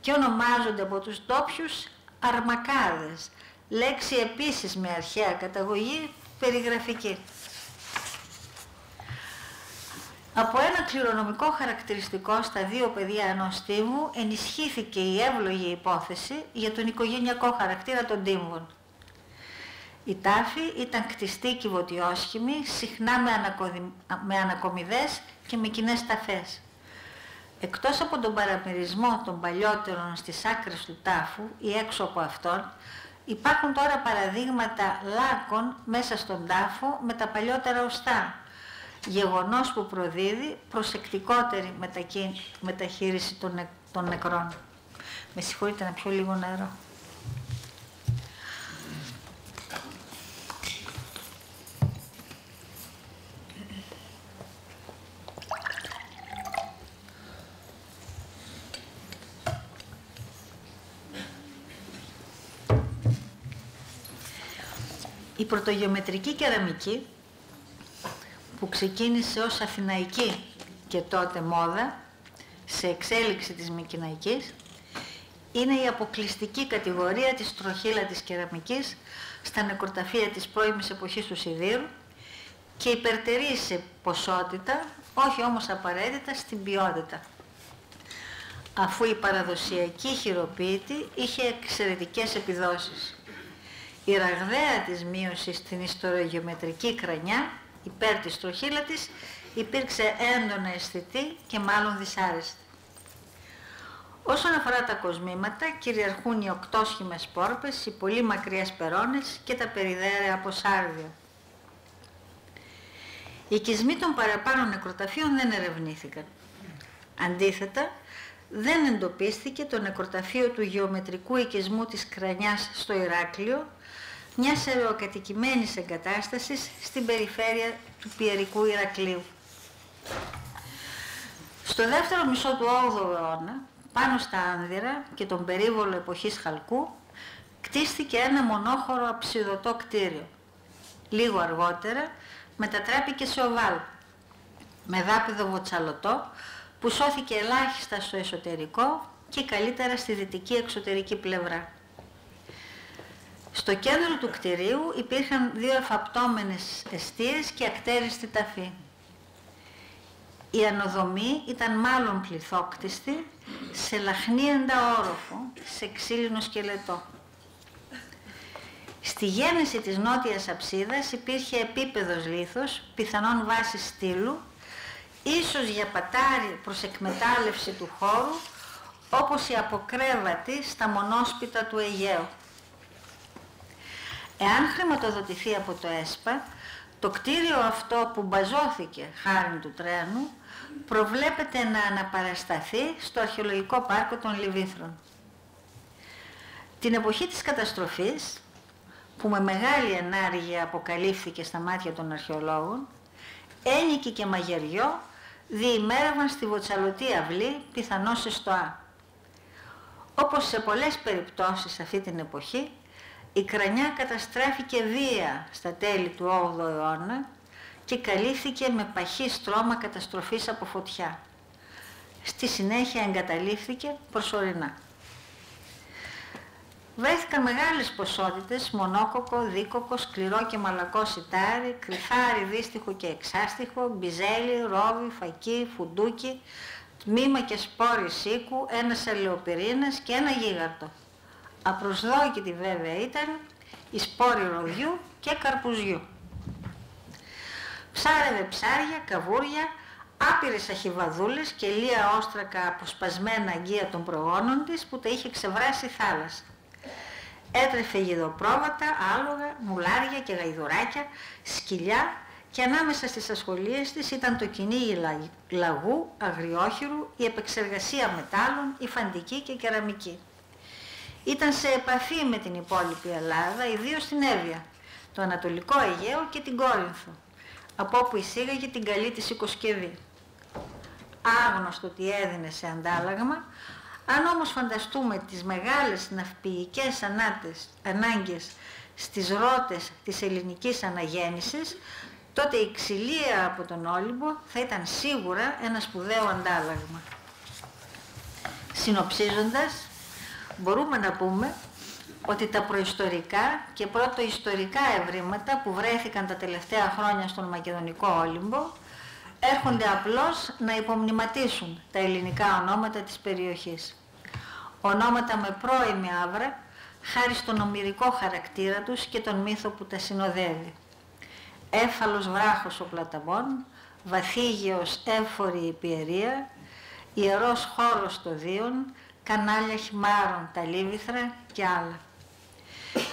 και ονομάζονται από τους τόπιους αρμακάδες, λέξη επίσης με αρχαία καταγωγή περιγραφική. Από ένα κληρονομικό χαρακτηριστικό στα δύο παιδιά ενός τίμου ενισχύθηκε η εύλογη υπόθεση για τον οικογενειακό χαρακτήρα των τίμων. Η τάφη ήταν κτιστή κυβωτιόσχημη, συχνά με, ανακοδη... με ανακομιδές και με κοινές ταφές. Εκτός από τον παραμερισμό των παλιότερων στις άκρες του τάφου ή έξω από αυτόν, υπάρχουν τώρα παραδείγματα λάκων μέσα στον τάφο με τα παλιότερα οστά, γεγονός που προδίδει προσεκτικότερη μεταχείριση των, των νεκρών. Με συγχωρείτε να πιω λίγο νερό. Η πρωτογεωμετρική κεραμική που ξεκίνησε ως αθηναϊκή και τότε μόδα σε εξέλιξη της Μικυναϊκής είναι η αποκλειστική κατηγορία της τροχύλατης κεραμικής στα νεκροταφεία της πρώιμης εποχής του Σιδήρου και υπερτερεί σε ποσότητα, όχι όμως απαραίτητα στην ποιότητα. Αφού η παραδοσιακή χειροποίητη είχε εξαιρετικές επιδόσεις. Η ραγδαία της μείωσης στην ιστορογεωμετρική κρανιά υπέρ της τροχύλα της υπήρξε έντονα αισθητή και μάλλον δυσάρεστη. Όσον αφορά τα κοσμήματα, κυριαρχούν οι οκτώσχημες πόρπες, οι πολύ μακριές περώνες και τα περιδέρεα από σάρδιο. Οι οικισμοί των παραπάνω νεκροταφείων δεν ερευνήθηκαν. Αντίθετα, δεν εντοπίστηκε το νεκροταφείο του γεωμετρικού οικισμού της Κρανιάς στο Ηράκλειο, μιας αεροκατοικημένης εγκατάστασης στην περιφέρεια του Πιερικού Ηρακλείου. Στο δεύτερο μισό του 8ου αιώνα, πάνω στα Άνδυρα και τον περίβολο εποχής Χαλκού, κτίστηκε ένα μονόχωρο αψιδωτό κτίριο. Λίγο αργότερα μετατράπηκε σε οβάλ, με δάπεδο βοτσαλωτό, που σώθηκε ελάχιστα στο εσωτερικό και καλύτερα στη δυτική εξωτερική πλευρά. Στο κέντρο του κτηρίου υπήρχαν δύο εφαπτώμενες εστίες και ακτέριστη ταφή. Η ανοδομή ήταν μάλλον πληθόκτιστη, σε λαχνίεντα όροφο, σε ξύλινο σκελετό. Στη γέννηση της νότιας αψίδας υπήρχε επίπεδος λίθος, πιθανόν βάση στήλου, ίσως για πατάρι προς εκμετάλλευση του χώρου, όπως η αποκρέβατη στα μονόσπιτα του Αιγαίου. Εάν χρηματοδοτηθεί από το ΕΣΠΑ, το κτίριο αυτό που μπαζώθηκε χάρη του τρένου προβλέπεται να αναπαρασταθεί στο αρχαιολογικό πάρκο των Λιβύθρων. Την εποχή της καταστροφής, που με μεγάλη ενάργεια αποκαλύφθηκε στα μάτια των αρχαιολόγων, ένικη και μαγειριό διημέρευαν στη Βοτσαλωτή αυλή, πιθανώς σε στοά. Όπως σε πολλές περιπτώσεις αυτή την εποχή, η Κρανιά καταστράφηκε βία στα τέλη του 8ου αιώνα και καλύφθηκε με παχύ στρώμα καταστροφής από φωτιά. Στη συνέχεια εγκαταλείφθηκε προσωρινά. Βρέθηκαν μεγάλες ποσότητες μονόκοκο, δίκοκο, σκληρό και μαλακό σιτάρι, κρυφάρι δύστιχο και εξάστιχο, μπιζέλι, ρόβι, φακί, φουντούκι, τμήμα και σπόρι σίκου, ένας αλαιοπυρήνας και ένα γίγαρτο. Απροσδόκητη βέβαια ήταν η σπόρη ροδιού και καρπουζιού. Ψάρευε ψάρια, καβούρια, άπειρες αχιβαδούλες και λία όστρακα αποσπασμένα αγγεία των προγόνων της που τα είχε ξεβράσει η θάλασσα. Έτρεφε γιδοπρόβατα, άλογα, μουλάρια και γαϊδουράκια, σκυλιά και ανάμεσα στις ασχολίες της ήταν το κυνήγι λαγού, αγριόχειρου, η επεξεργασία μετάλλων, η φαντική και κεραμική. Ήταν σε επαφή με την υπόλοιπη Ελλάδα, ιδίως στην Εύβοια, το Ανατολικό Αιγαίο και την Κόρινθο, από όπου εισήγαγε την καλή της οικοσκευή. Άγνωστο τι έδινε σε αντάλλαγμα, αν όμως φανταστούμε τις μεγάλες ναυπηγικές ανάτες, ανάγκες στις ρότες της ελληνικής αναγέννησης, τότε η ξυλία από τον Όλυμπο θα ήταν σίγουρα ένα σπουδαίο αντάλλαγμα. Συνοψίζοντας, μπορούμε να πούμε ότι τα προϊστορικά και πρώτο ιστορικά ευρήματα που βρέθηκαν τα τελευταία χρόνια στον Μακεδονικό Όλυμπο έρχονται απλώς να υπομνηματίσουν τα ελληνικά ονόματα της περιοχής. Ονόματα με πρώιμη άβρα, χάρη στον ομυρικό χαρακτήρα τους και τον μύθο που τα συνοδεύει. Έφαλος βράχος ο Πλαταμών, βαθύγειος έφορη η πιερία, ιερός χώρος το Δίον, κανάλια χυμάρων τα Λίβυθρα και άλλα.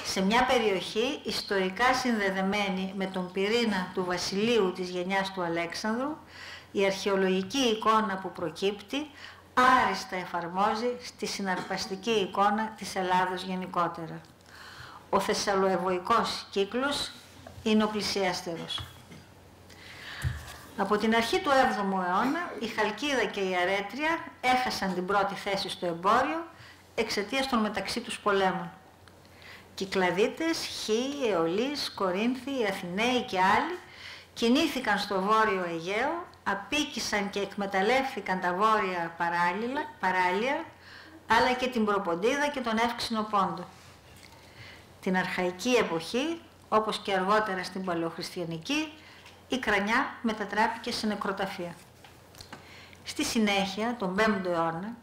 Σε μια περιοχή ιστορικά συνδεδεμένη με τον πυρήνα του βασιλείου της γενιάς του Αλέξανδρου, η αρχαιολογική εικόνα που προκύπτει άριστα εφαρμόζει στη συναρπαστική εικόνα της Ελλάδος γενικότερα. Ο Θεσσαλοεβοϊκός κύκλος είναι ο πλησιέστερος. Από την αρχή του 7ου αιώνα η Χαλκίδα και η Αρέτρια έχασαν την πρώτη θέση στο εμπόριο εξαιτίας των μεταξύ τους πολέμων. Κυκλαδίτες, Χί, Αιωλής, Κορίνθοι, Αθηναίοι και άλλοι κινήθηκαν στο βόρειο Αιγαίο, απίκησαν και εκμεταλλεύθηκαν τα βόρεια παράλια, αλλά και την Προποντίδα και τον Εύξηνο Πόντο. Την αρχαϊκή εποχή, όπως και αργότερα στην Παλαιοχριστιανική, η Κρανιά μετατράπηκε σε νεκροταφεία. Στη συνέχεια, τον 5ο αιώνα,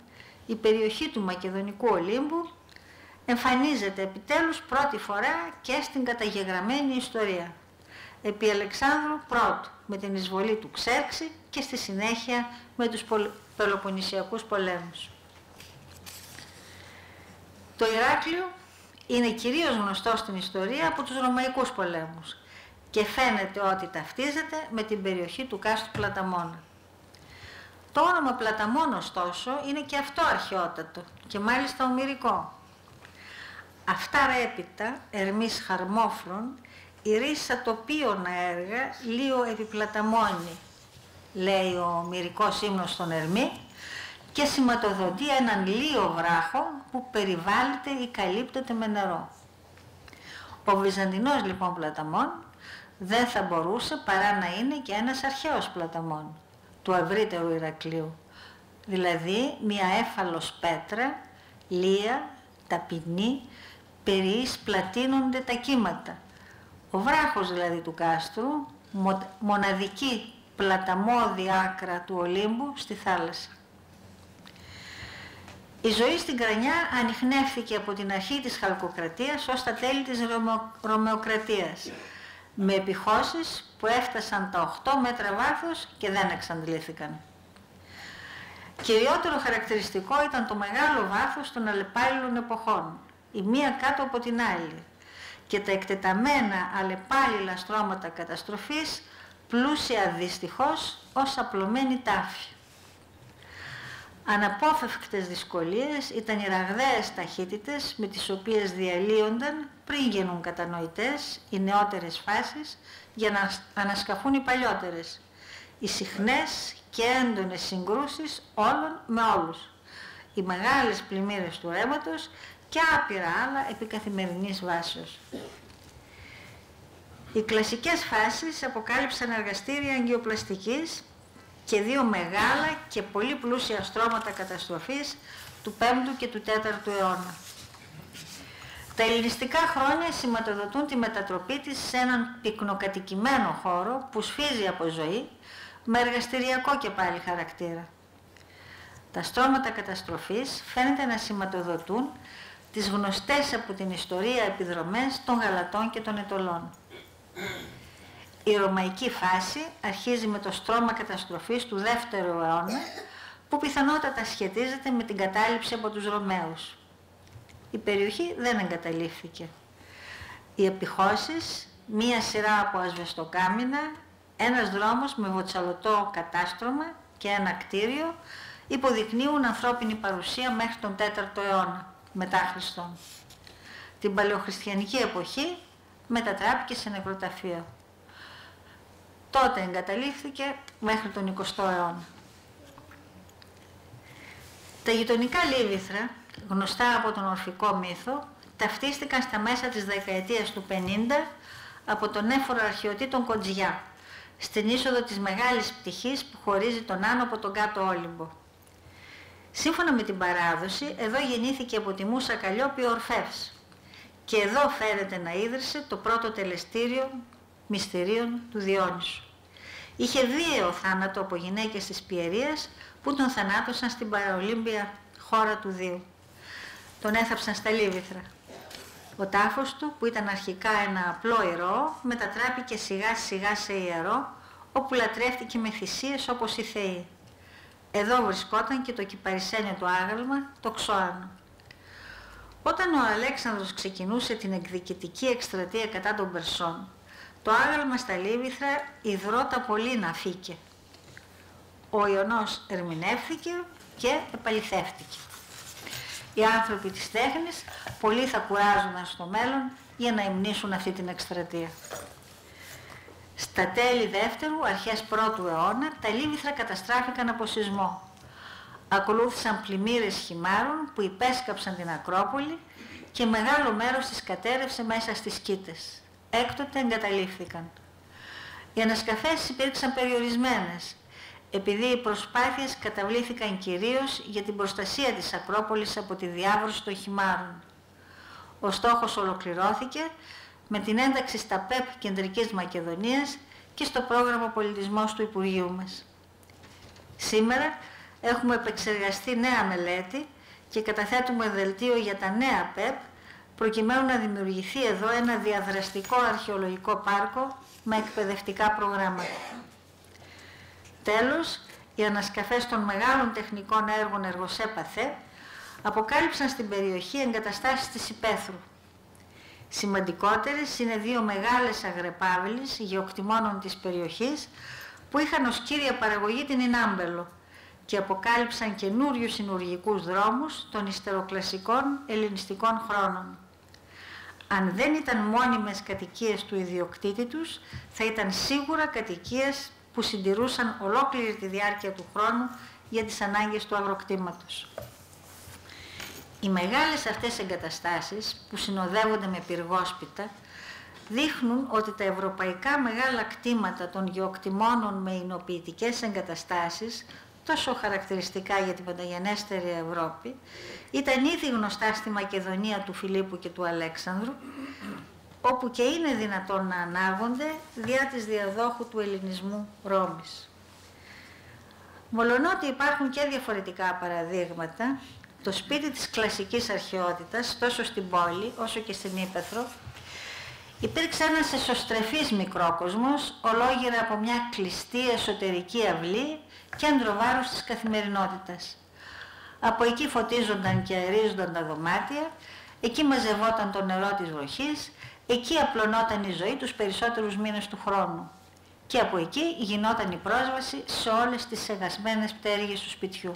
η περιοχή του Μακεδονικού Ολύμπου εμφανίζεται επιτέλους πρώτη φορά και στην καταγεγραμμένη ιστορία επί Αλεξάνδρου πρώτου με την εισβολή του Ξέρξη και στη συνέχεια με τους Πελοποννησιακούς πολέμους. Το Ηράκλειο είναι κυρίως γνωστό στην ιστορία από τους Ρωμαϊκούς πολέμους και φαίνεται ότι ταυτίζεται με την περιοχή του κάστου Πλαταμόνα. Το όνομα Πλαταμόν ωστόσο είναι και αυτό αρχαιότατο και μάλιστα ομυρικό. Αυτά ρέπιτα, ερμής χαρμόφρον, ρίσα τοπίωνα έργα λίγο επιπλαταμόνι, λέει ο μυρικός ύμνος στον Ερμή, και σηματοδοτεί έναν λίο βράχο που περιβάλλεται ή καλύπτεται με νερό. Ο Βυζαντινός λοιπόν πλαταμόν δεν θα μπορούσε παρά να είναι και ένας αρχαίος πλαταμόν του ευρύτερου Ηρακλείου, δηλαδή μια έφαλος πέτρα, λία, ταπεινή, περιείς πλατείνονται τα κύματα. Ο βράχος δηλαδή του κάστρου, μοναδική πλαταμόδη άκρα του Ολύμπου στη θάλασσα. Η ζωή στην Κρανιά ανοιχνεύθηκε από την αρχή της Χαλκοκρατίας ως τα τέλη της Ρωμαιοκρατίας με επιχώσεις που έφτασαν τα 8 μέτρα βάθος και δεν εξαντλήθηκαν. Κυριότερο χαρακτηριστικό ήταν το μεγάλο βάθος των αλλεπάλληλων εποχών, η μία κάτω από την άλλη, και τα εκτεταμένα αλλεπάλληλα στρώματα καταστροφής, πλούσια δυστυχώς ως απλωμένη τάφη. Αναπόφευκτες δυσκολίες ήταν οι ραγδαίες ταχύτητες με τις οποίες διαλύονταν πριν γίνουν κατανοητές οι νεότερες φάσεις για να ανασκαφούν οι παλιότερες. Οι συχνές και έντονες συγκρούσεις όλων με όλους. Οι μεγάλες πλημμύρες του ρέματος και άπειρα άλλα επί καθημερινής βάσεως. Οι κλασικές φάσεις αποκάλυψαν εργαστήρια αγγιοπλαστικής και δύο μεγάλα και πολύ πλούσια στρώματα καταστροφής του 5ου και του 4ου αιώνα. Τα ελληνιστικά χρόνια σηματοδοτούν τη μετατροπή της σε έναν πυκνοκατοικημένο χώρο που σφίζει από ζωή με εργαστηριακό και πάλι χαρακτήρα. Τα στρώματα καταστροφής φαίνεται να σηματοδοτούν τις γνωστές από την ιστορία επιδρομές των γαλατών και των ετολών. Η ρωμαϊκή φάση αρχίζει με το στρώμα καταστροφής του 2ου αιώνα που πιθανότατα σχετίζεται με την κατάληψη από τους Ρωμαίους. Η περιοχή δεν εγκαταλείφθηκε. Οι επιχώσεις, μία σειρά από ασβεστοκάμινα, ένας δρόμος με βοτσαλωτό κατάστρωμα και ένα κτίριο υποδεικνύουν ανθρώπινη παρουσία μέχρι τον 4ο αιώνα μετά Χριστόν. Την παλαιοχριστιανική εποχή μετατράπηκε σε νεκροταφείο. Τότε εγκαταλείφθηκε μέχρι τον 20ο αιώνα. Τα γειτονικά Λίβυθρα, γνωστά από τον ορφικό μύθο, ταυτίστηκαν στα μέσα της δεκαετίας του 50 από τον έφορο αρχαιωτή τον Κοντζιά, στην είσοδο της μεγάλης πτυχής που χωρίζει τον Άνω από τον κάτω Όλυμπο. Σύμφωνα με την παράδοση, εδώ γεννήθηκε από τη Μούσα Καλλιόπη ο Ορφεύς και εδώ φέρεται να ίδρυσε το πρώτο τελεστήριο μυστηρίων του Διόνυσου. Είχε βίαιο θάνατο από γυναίκες της Πιερίας που τον θανάτωσαν στην παραολύμπια χώρα του Δίου. Τον έθαψαν στα Λίβυθρα. Ο τάφος του, που ήταν αρχικά ένα απλό ιερό, μετατράπηκε σιγά σιγά σε ιερό, όπου λατρεύτηκε με θυσίες όπως οι θεοί. Εδώ βρισκόταν και το κυπαρισένιο του άγαλμα, το ξώανο. Όταν ο Αλέξανδρος ξεκινούσε την εκδικητική εκστρατεία κατά των Περσών, το άγαλμα στα Λίβυθρα υδρότα πολύ να φύκε. Ο Ιωνός ερμηνεύθηκε και επαληθεύτηκε. Οι άνθρωποι της τέχνης πολλοί θα κουράζονταν στο μέλλον για να υμνήσουν αυτή την εκστρατεία. Στα τέλη δεύτερου, αρχές πρώτου αιώνα, τα Λίβυθρα καταστράφηκαν από σεισμό. Ακολούθησαν πλημμύρες χυμάρων που υπέσκαψαν την Ακρόπολη και μεγάλο μέρος της κατέρευσε μέσα στις κήτες. Έκτοτε εγκαταλείφθηκαν. Οι ανασκαφές υπήρξαν περιορισμένες, επειδή οι προσπάθειες καταβλήθηκαν κυρίως για την προστασία της Ακρόπολης από τη διάβρωση των χυμάρων. Ο στόχος ολοκληρώθηκε με την ένταξη στα ΠΕΠ Κεντρικής Μακεδονίας και στο πρόγραμμα πολιτισμός του Υπουργείου μας. Σήμερα έχουμε επεξεργαστεί νέα μελέτη και καταθέτουμε δελτίο για τα νέα ΠΕΠ προκειμένου να δημιουργηθεί εδώ ένα διαδραστικό αρχαιολογικό πάρκο με εκπαιδευτικά προγράμματα. Τέλος, οι ανασκαφές των μεγάλων τεχνικών έργων εργοσέπαθε αποκάλυψαν στην περιοχή εγκαταστάσεις της Υπέθρου. Σημαντικότερες είναι δύο μεγάλες αγρεπάβλεις γεωκτημόνων της περιοχής που είχαν ως κύρια παραγωγή την Ινάμπελο και αποκάλυψαν καινούριους συνουργικούς δρόμους των ιστεροκλασικών ελληνιστικών χρόνων. Αν δεν ήταν μόνιμες κατοικίες του ιδιοκτήτη τους, θα ήταν σίγουρα κατοικίες που συντηρούσαν ολόκληρη τη διάρκεια του χρόνου για τις ανάγκες του αγροκτήματος. Οι μεγάλες αυτές εγκαταστάσεις που συνοδεύονται με πυργόσπιτα δείχνουν ότι τα ευρωπαϊκά μεγάλα κτήματα των γεωκτημόνων με εινοποιητικές εγκαταστάσεις τόσο χαρακτηριστικά για την πενταγενέστερη Ευρώπη, ήταν ήδη γνωστά στη Μακεδονία του Φιλίππου και του Αλέξανδρου, όπου και είναι δυνατόν να ανάγονται διά της διαδόχου του ελληνισμού Ρώμης. Μολονότι υπάρχουν και διαφορετικά παραδείγματα, το σπίτι της κλασικής αρχαιότητας, τόσο στην πόλη όσο και στην Ήπεθρο, υπήρξε ένας εσωστρεφής μικρόκοσμος, ολόγυρα από μια κλειστή εσωτερική αυλή, κέντρο βάρους της καθημερινότητας. Από εκεί φωτίζονταν και αερίζονταν τα δωμάτια, εκεί μαζευόταν το νερό της βροχής, εκεί απλωνόταν η ζωή τους περισσότερους μήνες του χρόνου. Και από εκεί γινόταν η πρόσβαση σε όλες τις σεγασμένες πτέρυγες του σπιτιού.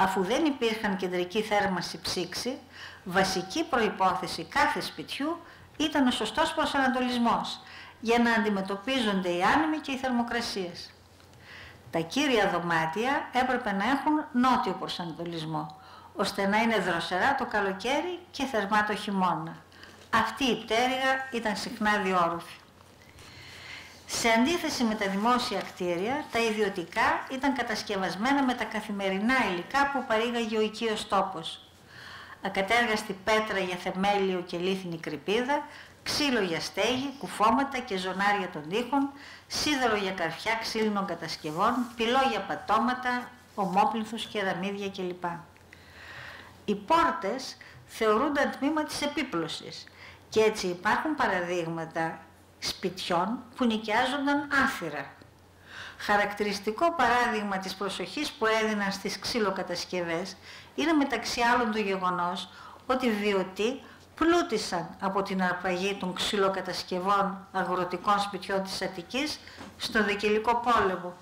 Αφού δεν υπήρχαν κεντρική θέρμανση ψήξη, βασική προϋπόθεση κάθε σπιτιού ήταν ο σωστός προσανατολισμός για να αντιμετωπίζονται οι άνεμοι και οι θερμοκρασίες. Τα κύρια δωμάτια έπρεπε να έχουν νότιο προσανατολισμό, ώστε να είναι δροσερά το καλοκαίρι και θερμά το χειμώνα. Αυτή η πτέρυγα ήταν συχνά διόρροφη. Σε αντίθεση με τα δημόσια κτίρια, τα ιδιωτικά ήταν κατασκευασμένα με τα καθημερινά υλικά που παρήγαγε ο οικείος τόπος. Ακατέργαστη πέτρα για θεμέλιο και λίθινη κρυπίδα, ξύλο για στέγη, κουφώματα και ζωνάρια των τοίχων, σίδερο για καρφιά ξύλινων κατασκευών, πυλό για πατώματα, ομόπληθους, κεραμίδια κλπ. Οι πόρτες θεωρούνταν τμήμα της επίπλωσης και έτσι υπάρχουν παραδείγματα σπιτιών που νοικιάζονταν άθυρα. Χαρακτηριστικό παράδειγμα της προσοχής που έδιναν στις ξυλοκατασκευές είναι μεταξύ άλλων το γεγονός ότι οι βιωτοί πλούτησαν από την αρπαγή των ξυλοκατασκευών αγροτικών σπιτιών της Αττικής στο Δικελικό πόλεμο,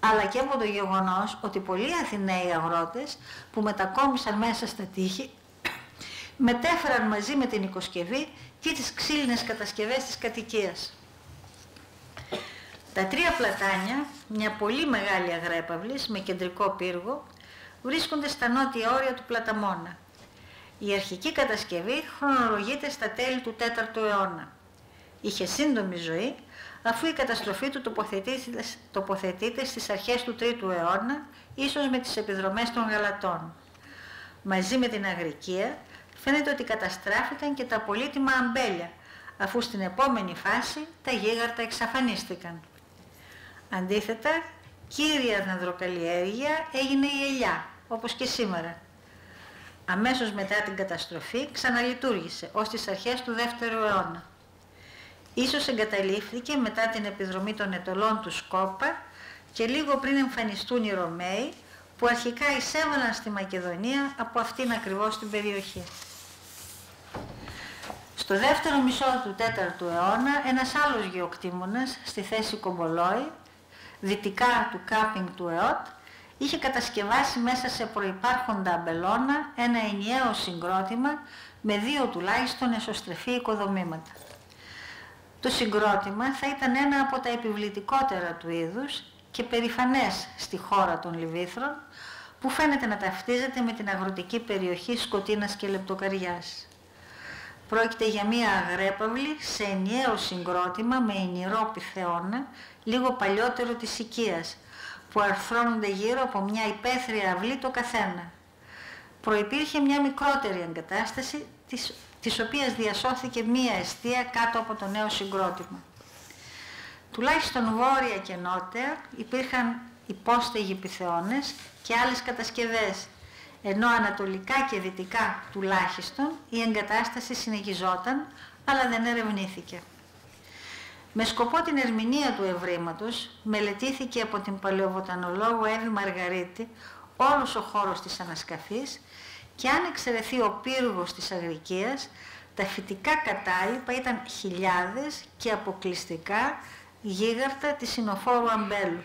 αλλά και από το γεγονός ότι πολλοί Αθηναίοι αγρότες που μετακόμισαν μέσα στα τείχη μετέφεραν μαζί με την οικοσκευή και τις ξύλινες κατασκευές της κατοικίας. Τα τρία πλατάνια, μια πολύ μεγάλη αγρέπαυλης με κεντρικό πύργο, βρίσκονται στα νότια όρια του Πλαταμόνα. Η αρχική κατασκευή χρονολογείται στα τέλη του 4ου αιώνα. Είχε σύντομη ζωή, αφού η καταστροφή του τοποθετείται, τοποθετείται στις αρχές του 3ου αιώνα, ίσως με τις επιδρομές των Γαλατών. Μαζί με την Αγρικία, φαίνεται ότι καταστράφηκαν και τα πολύτιμα αμπέλια, αφού στην επόμενη φάση τα γίγαρτα εξαφανίστηκαν. Αντίθετα, κύρια ανδροκαλλιέργεια έγινε η ελιά, όπως και σήμερα. Αμέσως μετά την καταστροφή ξαναλειτουργήσε ως τις αρχές του δεύτερου αιώνα. Ίσως εγκαταλείφθηκε μετά την επιδρομή των ετολών του Σκόπα και λίγο πριν εμφανιστούν οι Ρωμαίοι που αρχικά εισέβαλαν στη Μακεδονία από αυτήν ακριβώς την περιοχή. Στο δεύτερο μισό του 4ου αιώνα ένας άλλος γεωκτήμονας στη θέση Κομπολόη, δυτικά του κάπινγκ του ΕΟΤ, είχε κατασκευάσει μέσα σε προϋπάρχοντα αμπελώνα ένα ενιαίο συγκρότημα με δύο τουλάχιστον εσωστρεφή οικοδομήματα. Το συγκρότημα θα ήταν ένα από τα επιβλητικότερα του είδους και περηφανές στη χώρα των Λιβύθρων, που φαίνεται να ταυτίζεται με την αγροτική περιοχή Σκοτίνας και Λεπτοκαριάς. Πρόκειται για μία αγρέπαυλη σε ενιαίο συγκρότημα με ενηρό πυθεώνα, λίγο παλιότερο της οικίας, που αρθρώνονται γύρω από μια υπαίθρια αυλή το καθένα. Προϋπήρχε μια μικρότερη εγκατάσταση, της, της οποίας διασώθηκε μία αιστεία κάτω από το νέο συγκρότημα. Τουλάχιστον βόρεια και νότια υπήρχαν υπόστεγοι πυθεώνες και άλλες κατασκευές, ενώ ανατολικά και δυτικά τουλάχιστον η εγκατάσταση συνεχιζόταν, αλλά δεν ερευνήθηκε. Με σκοπό την ερμηνεία του ευρήματος, μελετήθηκε από την παλαιοβοτανολόγο Εύη Μαργαρίτη όλος ο χώρος της ανασκαφής και αν εξαιρεθεί ο πύργος της Αγρικίας, τα φυτικά κατάλοιπα ήταν χιλιάδες και αποκλειστικά γίγαρτα της συνοφόρου αμπέλου.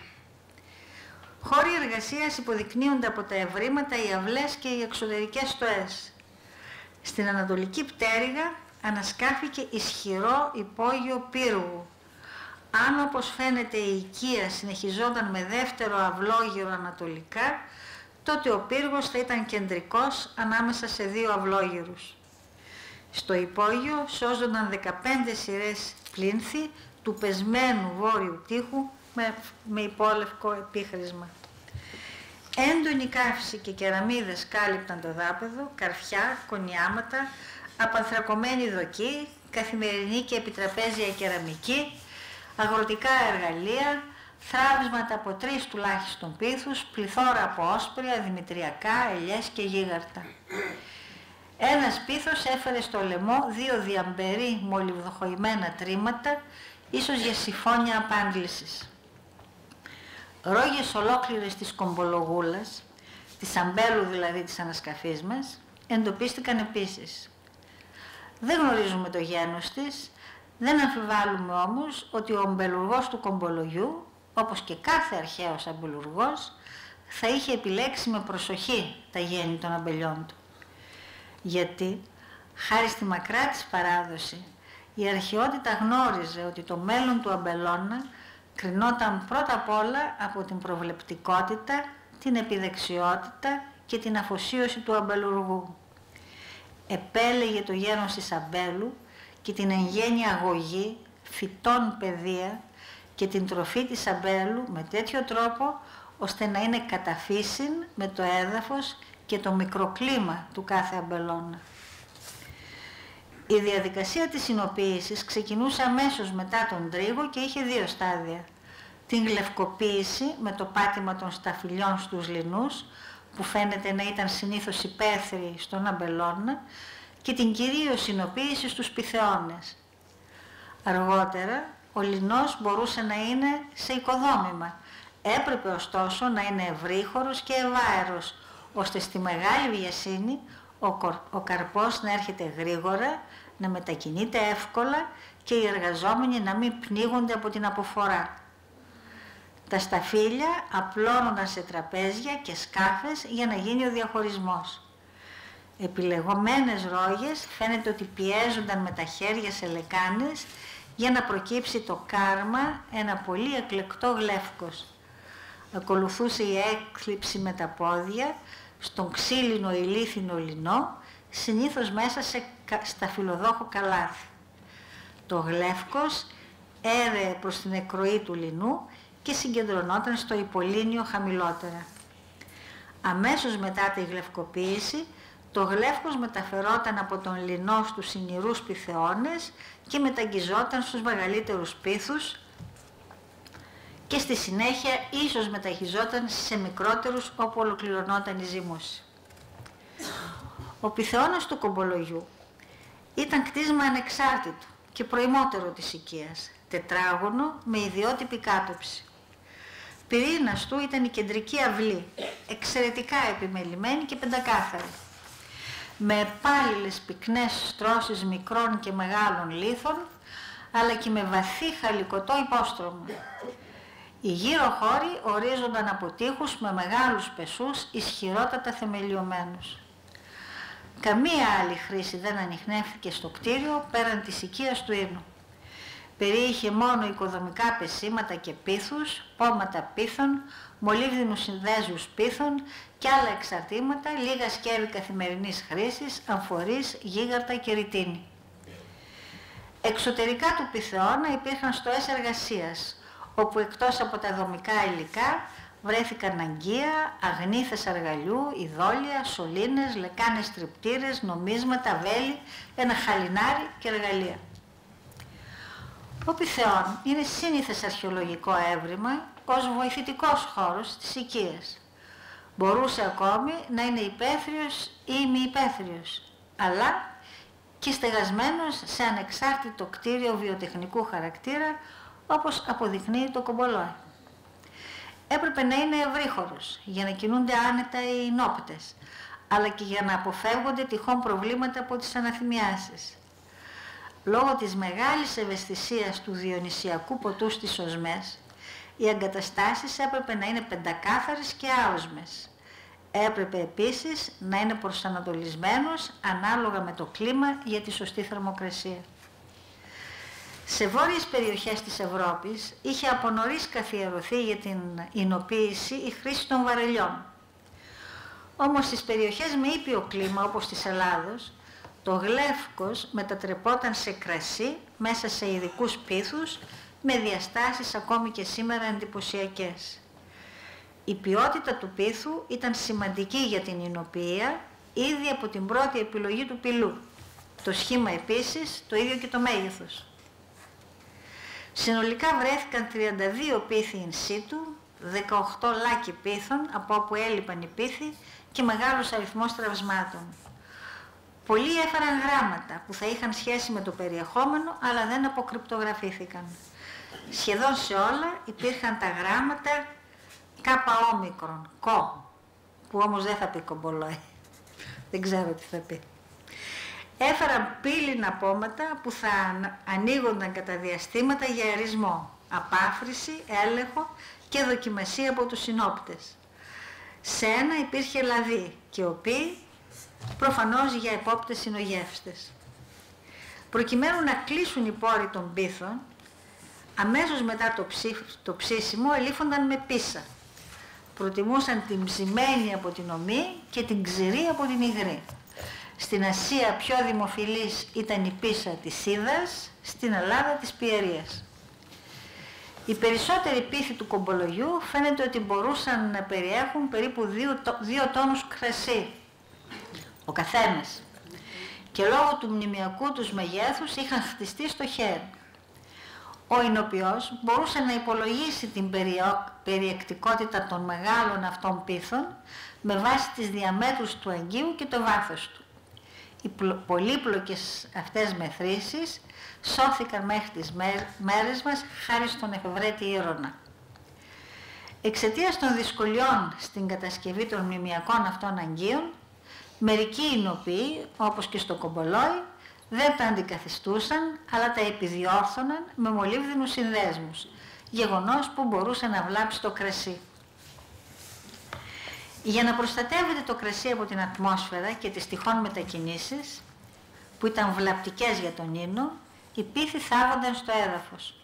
Χώροι εργασίας υποδεικνύονται από τα ευρήματα, οι αυλές και οι εξωτερικές στοές. Στην ανατολική πτέρυγα ανασκάφηκε ισχυρό υπόγειο πύργου. Αν όπως φαίνεται η οικία συνεχιζόταν με δεύτερο αυλόγυρο ανατολικά, τότε ο πύργος θα ήταν κεντρικός ανάμεσα σε δύο αυλόγυρους. Στο υπόγειο σώζονταν 15 σειρές πλήνθη του πεσμένου βόρειου τείχου με, με υπόλευκο επίχρησμα. Έντονη καύση και κεραμίδες κάλυπταν το δάπεδο, καρφιά, κονιάματα, απανθρακωμένη δοκή, καθημερινή και επιτραπέζια κεραμική, αγροτικά εργαλεία, θράβισματα από τρεις τουλάχιστον πίθους, πληθώρα από όσπρια, δημητριακά, ελιές και γίγαρτα. Ένας πίθος έφερε στο λαιμό δύο διαμπερί μολυβδοχοημένα τρίματα, ίσως για συμφώνια απάντησης. Ρόγες ολόκληρες της κομπολογούλας, της αμπέλου δηλαδή της ανασκαφής μας, εντοπίστηκαν επίσης. Δεν γνωρίζουμε το γένος της, δεν αμφιβάλλουμε όμως ότι ο αμπελουργός του κομπολογιού, όπως και κάθε αρχαίος αμπελουργός, θα είχε επιλέξει με προσοχή τα γέννη των αμπελιών του. Γιατί, χάρη στη μακρά της παράδοση, η αρχαιότητα γνώριζε ότι το μέλλον του αμπελώνα κρινόταν πρώτα απ' όλα από την προβλεπτικότητα, την επιδεξιότητα και την αφοσίωση του αμπελουργού. Επέλεγε το γένος της αμπέλου και την εγγένεια αγωγή, φυτών παιδεία και την τροφή της αμπέλου με τέτοιο τρόπο ώστε να είναι καταφύσιν με το έδαφος και το μικροκλίμα του κάθε αμπελώνα. Η διαδικασία της συνοποίησης ξεκινούσε αμέσως μετά τον τρίγο και είχε δύο στάδια. Την γλευκοποίηση με το πάτημα των σταφυλιών στους λινούς, που φαίνεται να ήταν συνήθως υπαίθροι στον αμπελώνα, και την κυρίως συνοποίηση στους πυθεώνες. Αργότερα, ο λινός μπορούσε να είναι σε οικοδόμημα. Έπρεπε ωστόσο να είναι ευρύχωρος και ευάερος, ώστε στη μεγάλη βιασύνη ο, ο καρπός να έρχεται γρήγορα, να μετακινείται εύκολα και οι εργαζόμενοι να μην πνίγονται από την αποφορά. Τα σταφύλια απλώνονταν σε τραπέζια και σκάφες για να γίνει ο διαχωρισμός. Επιλεγωμένες ρόγες φαίνεται ότι πιέζονταν με τα χέρια σε λεκάνες για να προκύψει το κάρμα, ένα πολύ εκλεκτό γλεύκος. Ακολουθούσε η έκλειψη με τα πόδια στον ξύλινο ηλίθινο λινό, συνήθως μέσα σε σταφυλοδόχο καλάθι. Το γλεύκος έρεε προς την εκροή του λινού και συγκεντρωνόταν στο υπολίνιο χαμηλότερα. Αμέσως μετά τη γλευκοποίηση, το γλεύκος μεταφερόταν από τον λινό στους συνηρούς πυθεώνες και μεταγγιζόταν στους μεγαλύτερους πίθους και στη συνέχεια ίσως μεταχειζόταν σε μικρότερους όπου ολοκληρωνόταν η ζύμωση. Ο πυθεώνας του κομπολογιού ήταν κτίσμα ανεξάρτητο και προημότερο της οικίας, τετράγωνο με ιδιότυπη κάτωψη. Πυρήνας του ήταν η κεντρική αυλή, εξαιρετικά επιμελημένη και πεντακάθαρη. Με επάλληλες πυκνές στρώσεις μικρών και μεγάλων λίθων, αλλά και με βαθύ χαλικοτό υπόστρωμα. Οι γύρω χώροι ορίζονταν από τείχους με μεγάλους πεσούς ισχυρότατα θεμελιωμένους. Καμία άλλη χρήση δεν ανοιχνεύτηκε στο κτίριο πέραν της οικίας του ίνου. Περιείχε μόνο οικοδομικά πεσήματα και πίθους, πόματα πίθων, μολύβδινους συνδέζους πίθων και άλλα εξαρτήματα, λίγα σκεύη καθημερινής χρήσης, αμφορείς, γίγαρτα και ρητίνη. Εξωτερικά του πυθεώνα υπήρχαν στοές εργασίας, όπου εκτός από τα δομικά υλικά βρέθηκαν αγκία, αγνήθες αργαλιού, ειδόλια, σωλήνες, λεκάνες τριπτήρες, νομίσματα, βέλη, ένα χαλινάρι και εργαλεία. Ο Πυθεών είναι σύνηθες αρχαιολογικό έβριμα ως βοηθητικός χώρος της οικίας. Μπορούσε ακόμη να είναι υπαίθριος ή μη υπαίθριος, αλλά και στεγασμένος σε ανεξάρτητο κτίριο βιοτεχνικού χαρακτήρα όπως αποδεικνύει το κομπολόι. Έπρεπε να είναι ευρύχωρος για να κινούνται άνετα οι νόπτες, αλλά και για να αποφεύγονται τυχόν προβλήματα από τις αναθυμιάσεις. Λόγω της μεγάλης ευαισθησίας του διονυσιακού ποτού στις οσμές, οι εγκαταστάσεις έπρεπε να είναι πεντακάθαρες και άοσμες. Έπρεπε επίσης να είναι προσανατολισμένος ανάλογα με το κλίμα για τη σωστή θερμοκρασία. Σε βόρειες περιοχές της Ευρώπης είχε από νωρίς καθιερωθεί για την εινοποίηση η χρήση των βαρελιών. Όμως στις περιοχές με ήπιο κλίμα όπως της Ελλάδος, το γλεύκος μετατρεπόταν σε κρασί μέσα σε ειδικούς πίθους με διαστάσεις ακόμη και σήμερα εντυπωσιακές. Η ποιότητα του πίθου ήταν σημαντική για την εινοποιία ήδη από την πρώτη επιλογή του πυλού. Το σχήμα επίσης, το ίδιο και το μέγεθος. Συνολικά βρέθηκαν 32 πίθοι in situ, 18 λάκοι πίθων από όπου έλειπαν οι πίθοι και μεγάλος αριθμός τραυσμάτων. Πολλοί έφεραν γράμματα που θα είχαν σχέση με το περιεχόμενο αλλά δεν αποκρυπτογραφήθηκαν. Σχεδόν σε όλα υπήρχαν τα γράμματα κάπα όμικρον, κο, που όμως δεν θα πει κομπολόι. Δεν ξέρω τι θα πει έφεραν πύληνα πόματα που θα ανοίγονταν κατά διαστήματα για αρισμό, απάφρηση, έλεγχο και δοκιμασία από τους συνόπτες. Σε ένα υπήρχε λαδί και οποίοι προφανώς για επόπτες συνογεύστες. Προκειμένου να κλείσουν οι πόροι των πίθων, αμέσως μετά το, το ψήσιμο ελήφονταν με πίσα. Προτιμούσαν την ψημένη από την ομή και την ξηρή από την υγρή. Στην Ασία πιο δημοφιλής ήταν η πίσα της Σίδας, στην Ελλάδα της Πιερίας. Οι περισσότεροι πίθοι του κομπολογιού φαίνεται ότι μπορούσαν να περιέχουν περίπου 2 τόνους κρασί ο καθένας και λόγω του μνημιακού τους μεγέθους είχαν χτιστεί στο χέρι. Ο Ινοποιός μπορούσε να υπολογίσει την περιεκτικότητα των μεγάλων αυτών πίθων με βάση τις διαμέτρους του αγγείου και το βάθος του. Οι πολύπλοκες αυτές μεθρήσεις σώθηκαν μέχρι τις μέρες μας χάρη στον εφευρέτη Ήρωνα. Εξαιτίας των δυσκολιών στην κατασκευή των μνημιακών αυτών αγγείων, μερικοί εινοποιοί, όπως και στο Κομπολόι, δεν τα αντικαθιστούσαν, αλλά τα επιδιόρθωναν με μολύβδινους συνδέσμους, γεγονός που μπορούσε να βλάψει το κρασί. Για να προστατεύεται το κρασί από την ατμόσφαιρα και τις τυχόν μετακινήσεις, που ήταν βλαπτικές για τον ίνο, οι πίθοι θάβονταν στο έδαφος.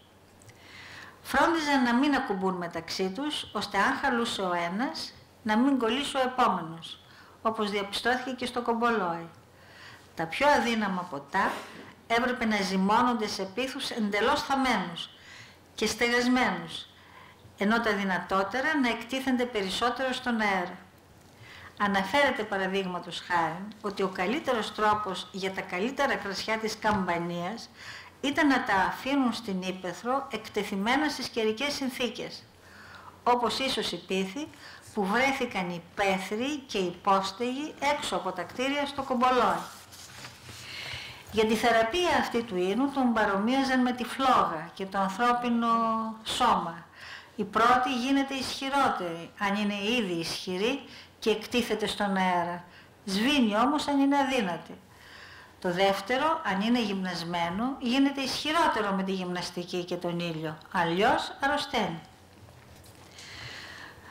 Φρόντιζαν να μην ακουμπούν μεταξύ τους, ώστε αν χαλούσε ο ένας, να μην κολλήσει ο επόμενος, όπως διαπιστώθηκε και στο κομπολόι. Τα πιο αδύναμα ποτά έπρεπε να ζυμώνονται σε πίθους εντελώς θαμένους και στεγασμένους, ενώ τα δυνατότερα να εκτίθενται περισσότερο στον αέρα. Αναφέρεται παραδείγματος χάρη ότι ο καλύτερος τρόπος για τα καλύτερα κρασιά της καμπανίας ήταν να τα αφήνουν στην ύπεθρο εκτεθειμένα στις καιρικές συνθήκες, όπως ίσως η πίθη που βρέθηκαν οι πέθροι και οι πόστεγοι έξω από τα κτίρια στο Κομπολόι. Για τη θεραπεία αυτή του ίνου τον παρομοίαζαν με τη φλόγα και το ανθρώπινο σώμα. Η πρώτη γίνεται ισχυρότερη, αν είναι ήδη ισχυρή και εκτίθεται στον αέρα. Σβήνει όμως αν είναι αδύνατη. Το δεύτερο, αν είναι γυμνασμένο, γίνεται ισχυρότερο με τη γυμναστική και τον ήλιο, αλλιώς αρρωσταίνει.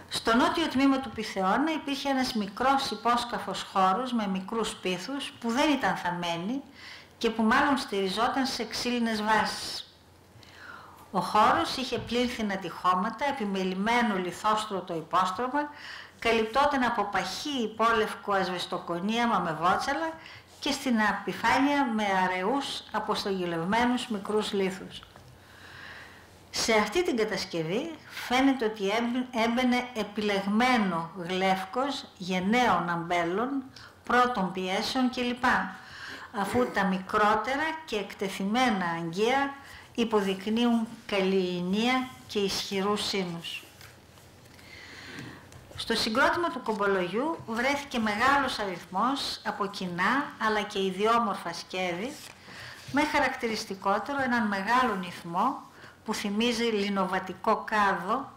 Στο νότιο τμήμα του Πυθεώνα υπήρχε ένας μικρός υπόσκαφος χώρος με μικρούς πίθους που δεν ήταν θαμένοι και που μάλλον στηριζόταν σε ξύλινες βάσεις. Ο χώρος είχε πλήρθυνα τυχώματα, επιμελημένο λιθόστρωτο υπόστρωμα, καλυπτόταν από παχύ υπόλευκο ασβεστοκονίαμα με βότσαλα και στην επιφάνεια με αραιούς αποστογυλευμένους μικρούς λίθους. Σε αυτή την κατασκευή φαίνεται ότι έμπαινε επιλεγμένο γλεύκος γενναίων αμπέλων, πρώτων πιέσεων κλπ. αφού τα μικρότερα και εκτεθειμένα αγγεία υποδεικνύουν καλλιηνία και ισχυρούς σύνους. Στο συγκρότημα του κομπολογιού βρέθηκε μεγάλος αριθμός από κοινά αλλά και ιδιόμορφα σκεύη με χαρακτηριστικότερο έναν μεγάλο νυθμό που θυμίζει λινοβατικό κάδο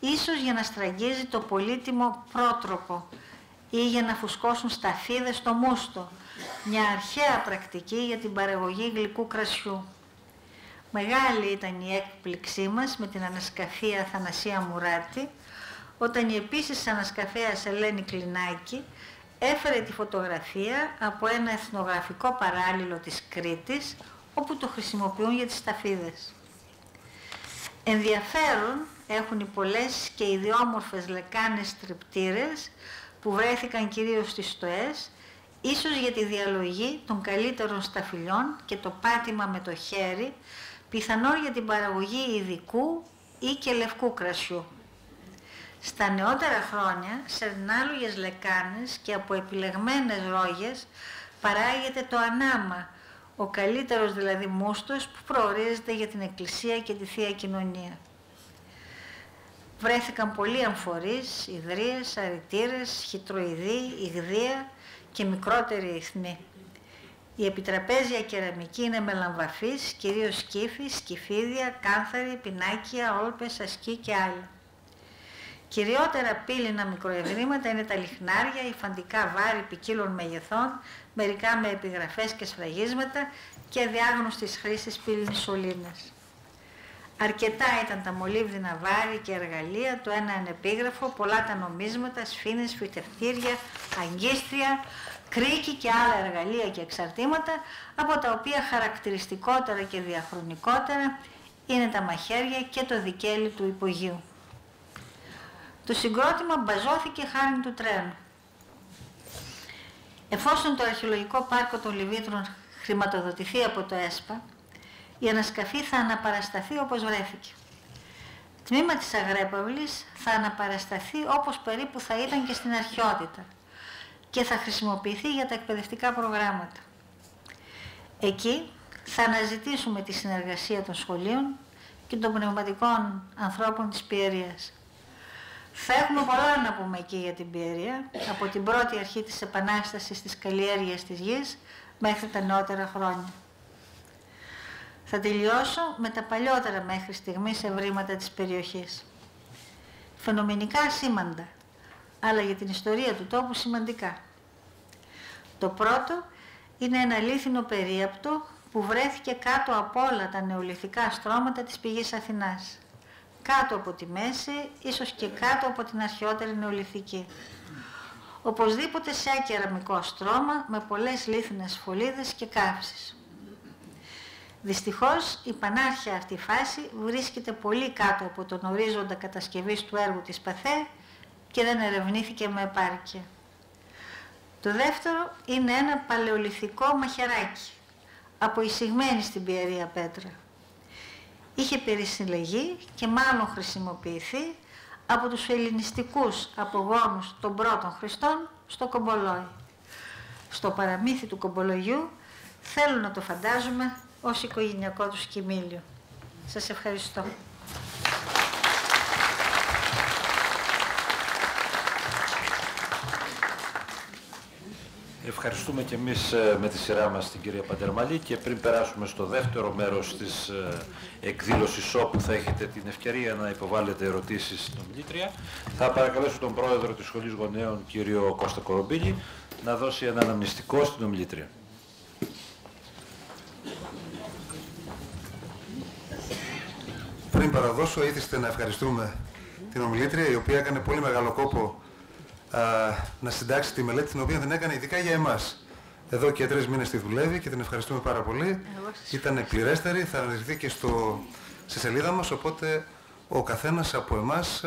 ίσως για να στραγγίζει το πολύτιμο πρότροπο ή για να φουσκώσουν σταφίδες στο μούστο, μια αρχαία πρακτική για την παραγωγή γλυκού κρασιού. Μεγάλη ήταν η έκπληξή μας με την ανασκαφή Αθανασία Μουράτη, όταν η επίσης ανασκαφέας Ελένη Κλινάκη έφερε τη φωτογραφία από ένα εθνογραφικό παράλληλο της Κρήτης, όπου το χρησιμοποιούν για τις σταφίδες. Ενδιαφέρον έχουν οι πολλές και ιδιόμορφες λεκάνες τριπτήρες που βρέθηκαν κυρίως στις στοές, ίσως για τη διαλογή των καλύτερων σταφυλιών και το πάτημα με το χέρι, πιθανόν για την παραγωγή ειδικού ή και λευκού κρασιού. Στα νεότερα χρόνια, σε ανάλογες λεκάνες και από επιλεγμένες ρόγες παράγεται το ανάμα, ο καλύτερος δηλαδή μούστος που προορίζεται για την Εκκλησία και τη Θεία Κοινωνία. Βρέθηκαν πολλοί αμφορείς, ιδρύες, αριτήρες, χιτροειδή, υγδία και μικρότεροι ηθμοί. Η επιτραπέζια κεραμική είναι μελαμβαφής, κυρίως σκύφη, σκυφίδια, κάθαρη, πινάκια, όλπες, ασκή και άλλα. Κυριότερα πύληνα μικροευρήματα είναι τα λιχνάρια, οι φαντικά βάρη ποικίλων μεγεθών, μερικά με επιγραφές και σφραγίσματα και διάγνωστης χρήσης πύληνης σωλήνες. Αρκετά ήταν τα μολύβδινα βάρη και εργαλεία, το ένα ανεπίγραφο, πολλά τα νομίσματα, σφήνες, φυτευτήρια, αγκίστρια, κρίκη και άλλα εργαλεία και εξαρτήματα, από τα οποία χαρακτηριστικότερα και διαχρονικότερα είναι τα μαχαίρια και το δικέλι του υπογείου. Το συγκρότημα μπαζώθηκε χάρη του τρένου. Εφόσον το αρχαιολογικό πάρκο των Λιβύτρων χρηματοδοτηθεί από το ΕΣΠΑ, η ανασκαφή θα αναπαρασταθεί όπως βρέθηκε. Τμήμα της Αγρέπαυλης θα αναπαρασταθεί όπως περίπου θα ήταν και στην αρχαιότητα και θα χρησιμοποιηθεί για τα εκπαιδευτικά προγράμματα. Εκεί θα αναζητήσουμε τη συνεργασία των σχολείων και των πνευματικών ανθρώπων της Πιερίας. Θα έχουμε πολλά να πούμε εκεί για την Πιερία, από την πρώτη αρχή της επανάστασης της καλλιέργειας της γης μέχρι τα νεότερα χρόνια. Θα τελειώσω με τα παλιότερα μέχρι στιγμής ευρήματα της περιοχής. Φαινομενικά σήμαντα, αλλά για την ιστορία του τόπου σημαντικά. Το πρώτο είναι ένα λίθινο περίαπτο που βρέθηκε κάτω από όλα τα νεολιθικά στρώματα της πηγής Αθηνάς. Κάτω από τη μέση, ίσως και κάτω από την αρχαιότερη νεολιθική. Οπωσδήποτε σε ένα κεραμικό στρώμα με πολλές λίθινες φωλίδες και καύσεις. Δυστυχώς η πανάρχια αυτή φάση βρίσκεται πολύ κάτω από τον ορίζοντα κατασκευής του έργου της ΠΑΘΕ και δεν ερευνήθηκε με επάρκεια. Το δεύτερο είναι ένα παλαιολιθικό μαχαιράκι, αποεισηγμένη στην Πιερία Πέτρα. Είχε περισυλλεγεί και μάλλον χρησιμοποιηθεί από τους ελληνιστικούς απογόνους των πρώτων Χριστών στο Κομπολόι. Στο παραμύθι του Κομπολογιού θέλω να το φαντάζομαι ως οικογενειακό τους σκημήλιο. Σας ευχαριστώ. Ευχαριστούμε και εμείς ε, με τη σειρά μας την κυρία Παντερμαλή και πριν περάσουμε στο δεύτερο μέρος της ε, εκδήλωσης όπου θα έχετε την ευκαιρία να υποβάλλετε ερωτήσεις στην ομιλήτρια θα παρακαλέσω τον πρόεδρο της Σχολής Γονέων κύριο Κώστα Κορομπίλη να δώσει ένα αναμνηστικό στην ομιλήτρια. Πριν παραδώσω, ήθιστε να ευχαριστούμε την ομιλήτρια η οποία έκανε πολύ μεγάλο κόπο να συντάξει τη μελέτη την οποία δεν έκανε ειδικά για εμάς. Εδώ και τρεις μήνες τη δουλεύει και την ευχαριστούμε πάρα πολύ. Ήταν πληρέστερη, θα αναζητηθεί και στο, στη σελίδα μας, οπότε ο καθένας από εμάς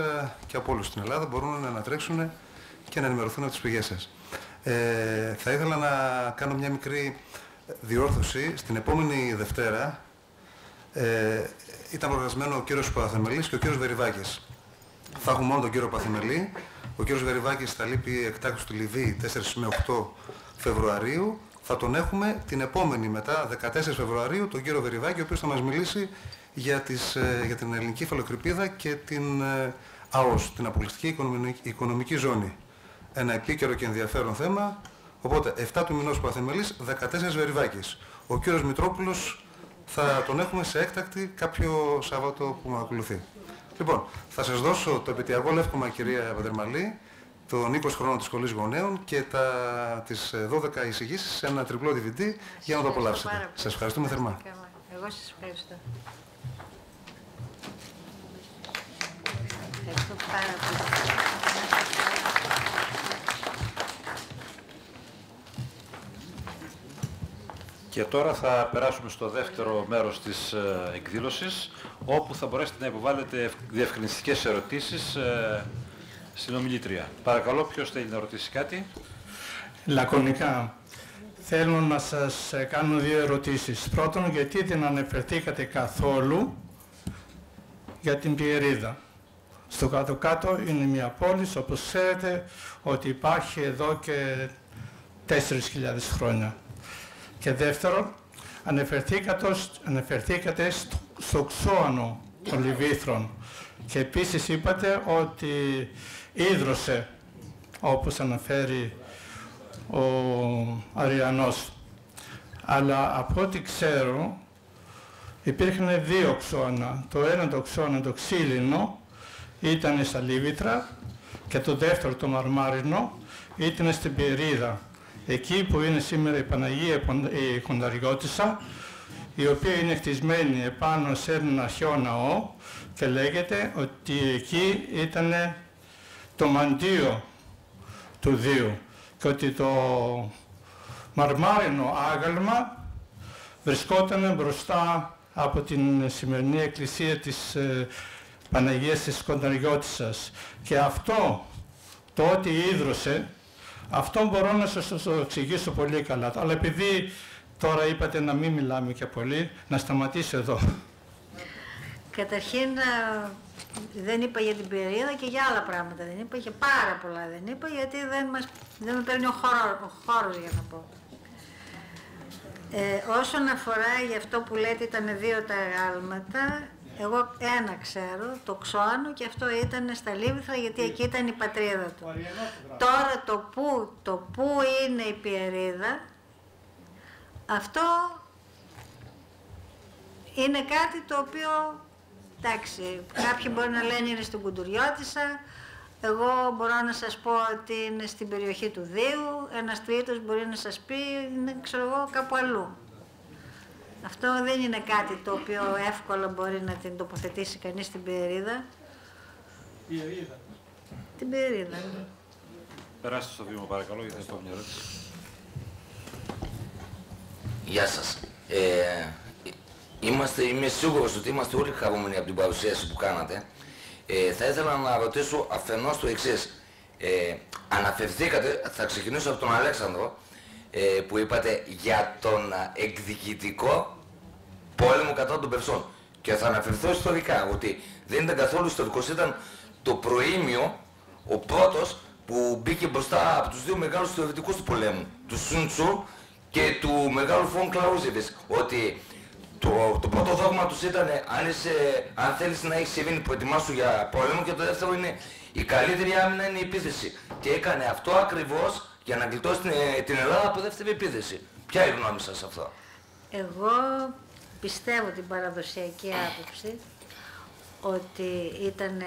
και από όλους στην Ελλάδα μπορούν να ανατρέξουν και να ενημερωθούν από τις πηγές σας. Ε, θα ήθελα να κάνω μια μικρή διόρθωση. Στην επόμενη Δευτέρα ε, ήταν προγραμματισμένο ο κύριος Παθεμελής και ο κύριος Βεριβάκης. Θα έχουμε μόνο τον κύριο Παθημελή. Ο κύριος Βεριβάκης θα λείπει εκτάκτως του Λιβύη 4 με 8 Φεβρουαρίου. Θα τον έχουμε την επόμενη μετά, 14 Φεβρουαρίου, τον κύριο Βεριβάκη, ο οποίος θα μας μιλήσει για, τις, ε, για την ελληνική φαλοκρηπίδα και την ε, ΑΟΣ, την Απολυστική Οικονομική, Οικονομική Ζώνη. Ένα επίκαιρο και ενδιαφέρον θέμα. Οπότε, 7 του μηνός Παθημελής, 14 Βεριβάκης. Ο κύριος Μητρόπουλος θα τον έχουμε σε έκτακτη κάποιο Σάββατο που ακολουθεί. Λοιπόν, θα σας δώσω το επαιτειακό λεύκομα κυρία Παντερμαλή, των 20 χρόνων της σχολής γονέων και τα, τις 12 ε, εισηγήσεις σε ένα τριπλό DVD για να το απολαύσετε. Σας ευχαριστούμε θερμά. Εγώ σας ευχαριστώ. Ευχαριστώ πάρα πολύ. Και τώρα θα περάσουμε στο δεύτερο μέρος της ε, εκδήλωσης, όπου θα μπορέσετε να υποβάλλετε διευκρινιστικές ερωτήσεις ε, στην ομιλήτρια. Παρακαλώ, ποιος θέλει να ρωτήσει κάτι; Λακωνικά. Θέλω να σας ε, κάνω δύο ερωτήσεις. Πρώτον, γιατί δεν αναφερθήκατε καθόλου για την Πιερίδα; Στο κάτω-κάτω είναι μια πόλη, όπως ξέρετε, ότι υπάρχει εδώ και 4.000 χρόνια. Και δεύτερον, αναφερθήκατε, στο ξώανο των Λιβύθρων και επίσης είπατε ότι ίδρωσε, όπως αναφέρει ο Αριανός. Αλλά από ό,τι ξέρω υπήρχαν δύο ξώνα. Το ένα το ξώνα το ξύλινο ήταν στα Λίβιτρα και το δεύτερο το μαρμάρινο ήταν στην Πυρίδα εκεί που είναι σήμερα η Παναγία η Κονταριώτισσα, η οποία είναι χτισμένη επάνω σε έναν αρχαίο ναό και λέγεται ότι εκεί ήταν το μαντίο του Δίου και ότι το μαρμάρινο άγαλμα βρισκόταν μπροστά από την σημερινή εκκλησία της ε, Παναγίας της Κονταριώτισσας και αυτό το ότι ίδρωσε αυτό μπορώ να σας το εξηγήσω πολύ καλά αλλά επειδή τώρα είπατε να μην μιλάμε και πολύ να σταματήσω εδώ Καταρχήν δεν είπα για την περίοδο και για άλλα πράγματα δεν είπα, και πάρα πολλά δεν είπα γιατί δεν, μας, δεν με παίρνει ο, χώρο, ο χώρος για να πω. Ε, όσον αφορά για αυτό που λέτε ήταν δύο τα γάλματα, εγώ ένα ξέρω, το Ξώανο και αυτό ήταν στα Λίβυθρα γιατί εκεί ήταν η πατρίδα του. Τώρα το που, το που είναι η Πιερίδα, αυτό είναι κάτι το οποίο Εντάξει, κάποιοι μπορεί να λένε είναι στην Κουντουριώτισσα, εγώ μπορώ να σας πω ότι είναι στην περιοχή του Δίου, ένας τρίτος μπορεί να σας πει είναι ξέρω εγώ κάπου αλλού. Αυτό δεν είναι κάτι το οποίο εύκολα μπορεί να την τοποθετήσει κανείς στην Περίδα. Περίδα. Την Περίδα. Περάστε στο βήμα παρακαλώ γιατί θα μια ερώτηση. Γεια σας. Ε, Είμαστε, είμαι σίγουρος ότι είμαστε όλοι χαρούμενοι από την παρουσίαση που κάνατε. Ε, θα ήθελα να ρωτήσω αφενός το εξής. Ε, αναφερθήκατε, θα ξεκινήσω από τον Αλέξανδρο, ε, που είπατε για τον εκδικητικό πόλεμο κατά των Περσών. Και θα αναφερθώ ιστορικά, ότι δεν ήταν καθόλου ιστορικός, ήταν το προήμιο, ο πρώτος που μπήκε μπροστά από τους δύο μεγάλους θεωρητικούς του πολέμου, του Σουντσού και του μεγάλου Φων Κλαούζεβης, ότι το, το πρώτο δόγμα τους ήταν αν, είσαι, αν θέλεις να έχεις ειρήνη που ετοιμάσου για πόλεμο και το δεύτερο είναι η καλύτερη άμυνα είναι η επίθεση. Και έκανε αυτό ακριβώς για να γλιτώσει την, την Ελλάδα από δεύτερη επίθεση. Ποια είναι η γνώμη σας αυτό; Εγώ πιστεύω την παραδοσιακή άποψη ότι ήταν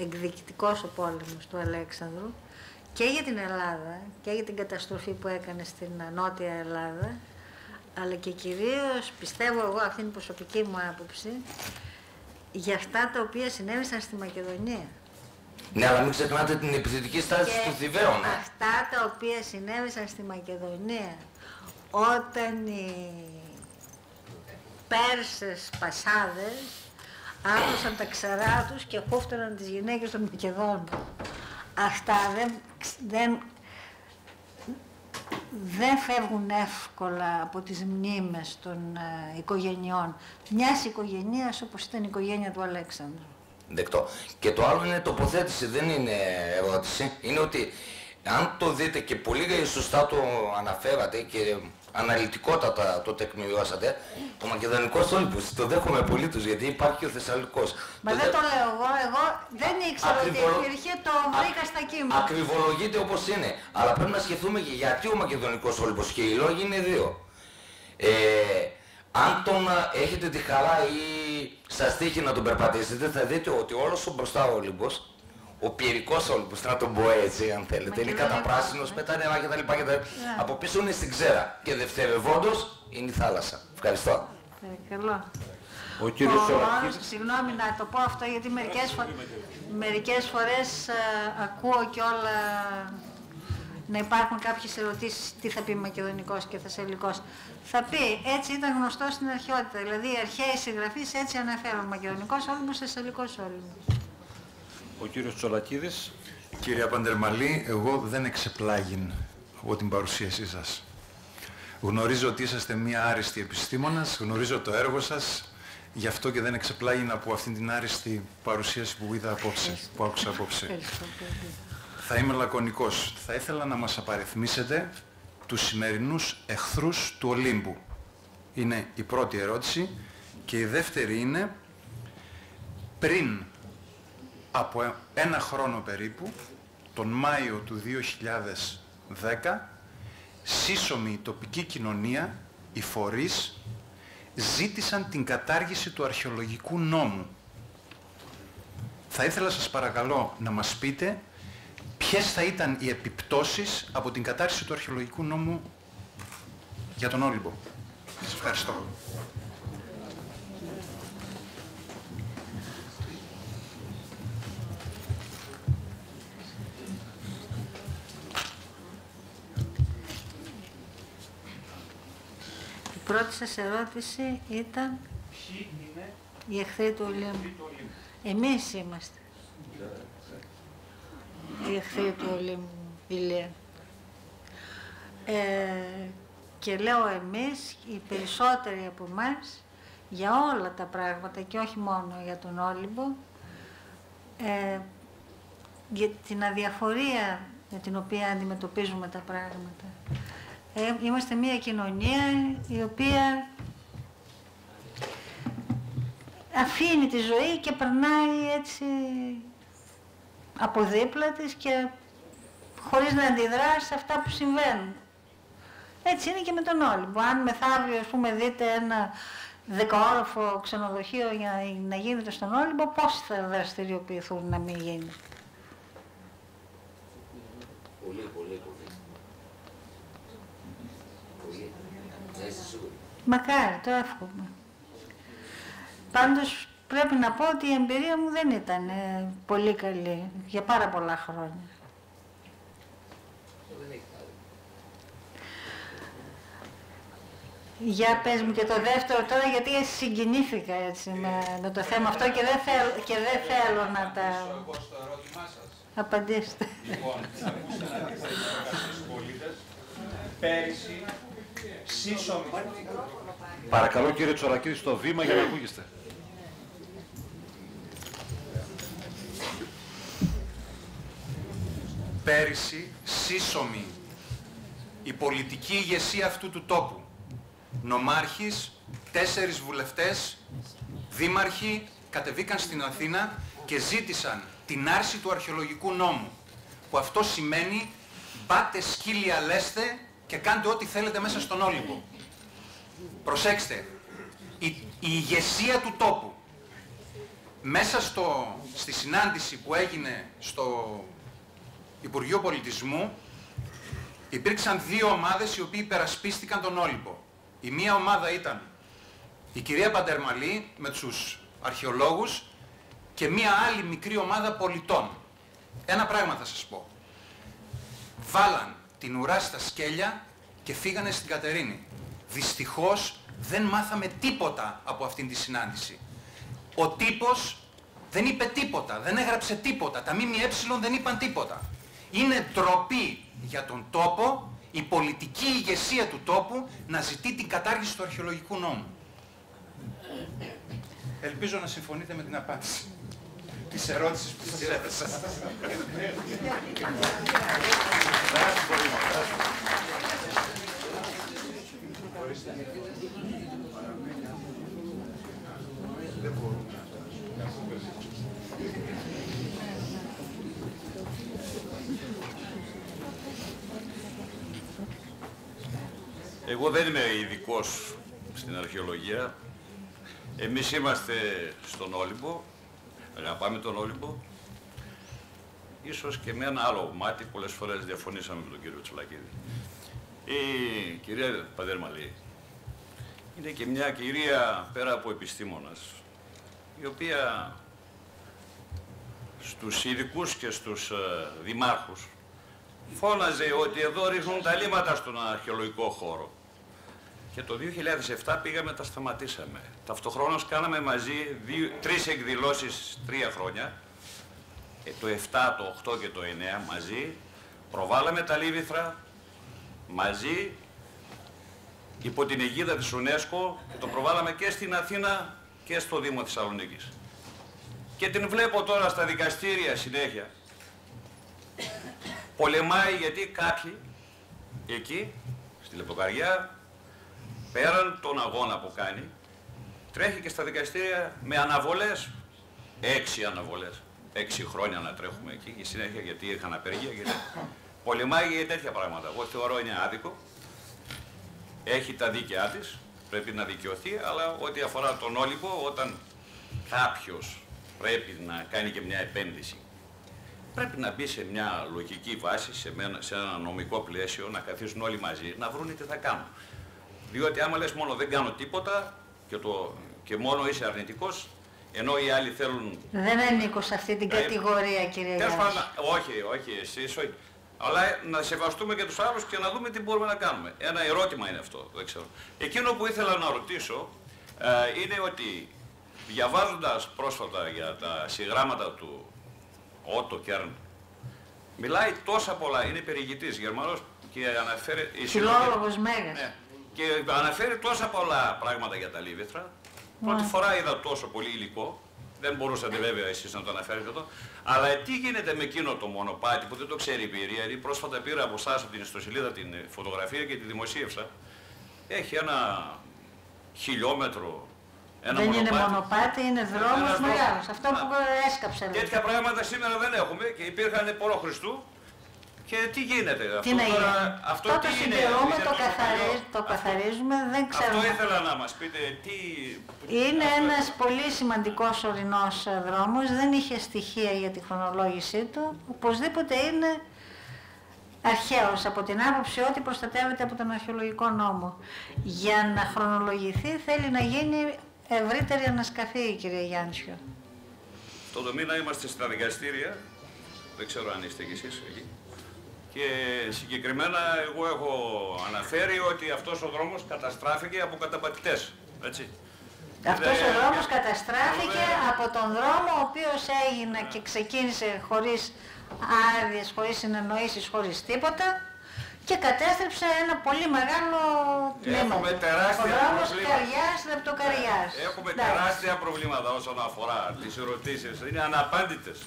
εκδικητικός ο πόλεμος του Αλέξανδρου και για την Ελλάδα και για την καταστροφή που έκανε στην Νότια Ελλάδα αλλά και κυρίως πιστεύω εγώ αυτή είναι η προσωπική μου άποψη για αυτά τα οποία συνέβησαν στη Μακεδονία. Ναι, αλλά μην ξεχνάτε την επιθετική στάση του Θηβαίων. Ναι. Αυτά τα οποία συνέβησαν στη Μακεδονία όταν οι Πέρσες πασάδες άκουσαν τα ξαρά τους και χούφτωναν τις γυναίκες των Μακεδόνων. Αυτά δεν, δεν δεν φεύγουν εύκολα από τις μνήμες των ε, οικογενειών. Μιας οικογενείας όπως ήταν η οικογένεια του Αλέξανδρου. Δεκτό. Και το άλλο είναι τοποθέτηση, δεν είναι ερώτηση. Είναι ότι αν το δείτε και πολύ σωστά το αναφέρατε και αναλυτικότατα το τεκμηριώσατε, ο Μακεδονικός Όλυμπος, το δέχομαι απολύτως γιατί υπάρχει ο Θεσσαλικός. Μα δεν το λέω εγώ, εγώ δεν ήξερα ότι υπήρχε, το βρήκα στα κείμενα. Ακριβολογείται όπως είναι, αλλά πρέπει να σκεφτούμε και γιατί ο Μακεδονικός Όλυμπος και οι λόγοι είναι δύο. Ε, αν τον έχετε τη χαρά ή σας τύχει να τον περπατήσετε, θα δείτε ότι όλος ο μπροστά ο Όλυμπος ο πυρικός Όλυμπος, να τον πω έτσι αν θέλετε, είναι καταπράσινος με τα νερά κτλ. τα ναι. Από πίσω είναι στην ξέρα και δευτερευόντως είναι η θάλασσα. Ευχαριστώ. Ε, καλό. Ο κύριος Σολακίδης. Συγγνώμη να το πω αυτό γιατί μερικές, φο... μερικές φορές α, ε, ακούω και όλα να υπάρχουν κάποιες ερωτήσεις τι θα πει μακεδονικός και θεσσαλικός. Θα πει, έτσι ήταν γνωστό στην αρχαιότητα, δηλαδή οι αρχαίοι συγγραφείς έτσι αναφέρουν μακεδονικός όλυμος, θεσσαλικός όλυμος. Ο κύριος Τσολακίδης. Κύριε Παντερμαλή, εγώ δεν εξεπλάγην από την παρουσίασή σας. Γνωρίζω ότι είσαστε μία άριστη επιστήμονας, γνωρίζω το έργο σας, γι' αυτό και δεν εξεπλάγην από αυτήν την άριστη παρουσίαση που είδα απόψε, που άκουσα απόψε. Θα είμαι λακωνικός. Θα ήθελα να μας απαριθμίσετε τους σημερινούς εχθρούς του Ολύμπου. Είναι η πρώτη ερώτηση και η δεύτερη είναι πριν από ένα χρόνο περίπου, τον Μάιο του 2010, σύσσωμη τοπική κοινωνία, οι φορείς, ζήτησαν την κατάργηση του αρχαιολογικού νόμου. Θα ήθελα σας παρακαλώ να μας πείτε ποιες θα ήταν οι επιπτώσεις από την κατάργηση του αρχαιολογικού νόμου για τον Όλυμπο; Σας ευχαριστώ. πρώτη σας ερώτηση ήταν... Ποιοι είναι Οι εχθροί του Ολύμπου. του Ολύμπου. Εμείς είμαστε. Οι εχθροί του Ολύμπου, Ηλία. Ε, και λέω εμείς, οι περισσότεροι από εμάς για όλα τα πράγματα και όχι μόνο για τον Όλυμπο, ε, για την αδιαφορία με την οποία αντιμετωπίζουμε τα πράγματα. Ε, είμαστε μια κοινωνία η οποία αφήνει τη ζωή και περνάει έτσι από δίπλα της και χωρίς να αντιδράσει σε αυτά που συμβαίνουν. Έτσι είναι και με τον Όλυμπο. Αν μεθαύριο, ας πούμε, δείτε ένα δεκαόροφο ξενοδοχείο για να γίνεται στον Όλυμπο, πώς θα δραστηριοποιηθούν να μην γίνει; Πολύ, πολύ, πολύ. Πολύ. Να είστε σίγουροι. Μακάρι, το εύχομαι. Πάντως πρέπει να πω ότι η εμπειρία μου δεν ήταν ε, πολύ καλή για πάρα πολλά χρόνια. Δεν έχει άλλο. Για πες μου και το δεύτερο τώρα γιατί συγκινήθηκα έτσι με, με το θέμα αυτό και δεν, θέλ, και δεν θέλω να τα Εγώ στο ερώτημά σας. απαντήσετε. Λοιπόν, ακούστε να δείτε στους πολίτες. Πέρυσι, σύσσωμη. Παρακαλώ κύριε Τσορακίδη στο βήμα για να ακούγεστε. Πέρυσι, σύσσωμη η πολιτική ηγεσία αυτού του τόπου. Νομάρχης, τέσσερις βουλευτές, δήμαρχοι κατεβήκαν στην Αθήνα και ζήτησαν την άρση του αρχαιολογικού νόμου. Που αυτό σημαίνει μπάτε σκύλια λέστε και κάντε ό,τι θέλετε μέσα στον Όλυμπο. Προσέξτε, η, η ηγεσία του τόπου μέσα στο, στη συνάντηση που έγινε στο Υπουργείο Πολιτισμού υπήρξαν δύο ομάδες οι οποίοι υπερασπίστηκαν τον Όλυμπο. Η μία ομάδα ήταν η κυρία Παντερμαλή με τους αρχαιολόγους και μία άλλη μικρή ομάδα πολιτών. Ένα πράγμα θα σας πω. Βάλαν την ουρά στα σκέλια και φύγανε στην Κατερίνη. Δυστυχώς δεν μάθαμε τίποτα από αυτήν τη συνάντηση. Ο τύπος δεν είπε τίποτα, δεν έγραψε τίποτα, τα ΜΜΕ δεν είπαν τίποτα. Είναι ντροπή για τον τόπο, η πολιτική ηγεσία του τόπου να ζητεί την κατάργηση του αρχαιολογικού νόμου. Ελπίζω να συμφωνείτε με την απάντηση της ερώτησης που σας έθεσα. Εγώ δεν είμαι ειδικός στην αρχαιολογία. Εμείς είμαστε στον Όλυμπο, αγαπάμε τον Όλυμπο. Ίσως και με ένα άλλο μάτι, πολλές φορές διαφωνήσαμε με τον κύριο Τσουλακίδη. Η κυρία Παδερμαλή είναι και μια κυρία πέρα από επιστήμονας, η οποία στους ειδικούς και στους ε, δημάρχους φώναζε ότι εδώ ρίχνουν τα λίματα στον αρχαιολογικό χώρο. Και το 2007 πήγαμε, τα σταματήσαμε. Ταυτοχρόνως κάναμε μαζί δύο, τρεις εκδηλώσεις τρία χρόνια. Ε, το 7, το 8 και το 9 μαζί. Προβάλαμε τα Λίβηθρα μαζί υπό την αιγίδα της UNESCO και το προβάλαμε και στην Αθήνα και στο Δήμο Θεσσαλονίκης. Και την βλέπω τώρα στα δικαστήρια συνέχεια πολεμάει γιατί κάποιοι εκεί, στη Λεπτοκαριά, πέραν τον αγώνα που κάνει, τρέχει και στα δικαστήρια με αναβολές, έξι αναβολές, έξι χρόνια να τρέχουμε εκεί και συνέχεια γιατί είχαν απεργία, γιατί πολεμάει για τέτοια πράγματα. Εγώ θεωρώ είναι άδικο, έχει τα δίκαιά της, πρέπει να δικαιωθεί, αλλά ό,τι αφορά τον Όλυμπο, όταν κάποιος πρέπει να κάνει και μια επένδυση πρέπει να μπει σε μια λογική βάση, σε, μένα, σε ένα νομικό πλαίσιο, να καθίσουν όλοι μαζί, να βρουν τι θα κάνουν. Διότι άμα λες μόνο δεν κάνω τίποτα και, το, και μόνο είσαι αρνητικός, ενώ οι άλλοι θέλουν... Δεν ανήκω σε αυτή την Ε, κατηγορία, κύριε Τέλος Γιάννης. πάντων, όχι, όχι, εσείς, όχι. Αλλά να σεβαστούμε και τους άλλους και να δούμε τι μπορούμε να κάνουμε. Ένα ερώτημα είναι αυτό, δεν ξέρω. Εκείνο που ήθελα να ρωτήσω, ε, είναι ότι διαβάζοντας πρόσφατα για τα συγγράμματα του Ότο Κέρν, μιλάει τόσα πολλά, είναι περιηγητής Γερμανός και αναφέρει... η Φιλόλογος Μέγας. Ναι. Και αναφέρει τόσα πολλά πράγματα για τα Λίβεθρα. Πρώτη φορά είδα τόσο πολύ υλικό. Δεν μπορούσατε βέβαια εσείς να το αναφέρετε εδώ. Αλλά τι γίνεται με εκείνο το μονοπάτι που δεν το ξέρει η Πυρία. Γιατί πρόσφατα πήρα από εσάς από την ιστοσελίδα την φωτογραφία και τη δημοσίευσα. Έχει ένα χιλιόμετρο ένα δεν μονοπάτι. είναι μονοπάτι, είναι δρόμος Ένας δρόμος. μεγάλος. Αυτό Α, που έσκαψε. λέει. Τέτοια πράγματα σήμερα δεν έχουμε και υπήρχαν προ Χριστού. Και τι γίνεται, Τι αυτό να τώρα, γίνει; αυτό το τι είναι, συντηρούμε, είναι το, τόσο καθαρι... παλιό. το Αυτό- καθαρίζουμε, δεν ξέρουμε. Αυτό ήθελα να μας πείτε, τι... Είναι αυτό- ένας πολύ σημαντικός ορεινός ε, δρόμος, δεν είχε στοιχεία για τη χρονολόγησή του, οπωσδήποτε είναι αρχαίος από την άποψη ότι προστατεύεται από τον αρχαιολογικό νόμο. Για να χρονολογηθεί θέλει να γίνει ευρύτερη ανασκαφή, κύριε Γιάννησιο. Αυτό το μήνα είμαστε στα δικαστήρια, δεν ξέρω αν είστε κι εσείς εκεί. Και συγκεκριμένα εγώ έχω αναφέρει ότι αυτός ο δρόμος καταστράφηκε από καταπατητές. Έτσι. Αυτός ο Δεν- δρόμος καταστράφηκε Βέβαια. από τον δρόμο ο οποίος έγινε και ξεκίνησε χωρίς άδειες, χωρίς συνεννοήσεις, χωρίς τίποτα και κατέστρεψε ένα πολύ μεγάλο τμήμα. Έχουμε του. τεράστια Ο δρόμος προβλήματα. Καριάς, Λεπτοκαριάς. Έχουμε Εντάξει. τεράστια προβλήματα όσον αφορά τις ερωτήσεις. Είναι αναπάντητες.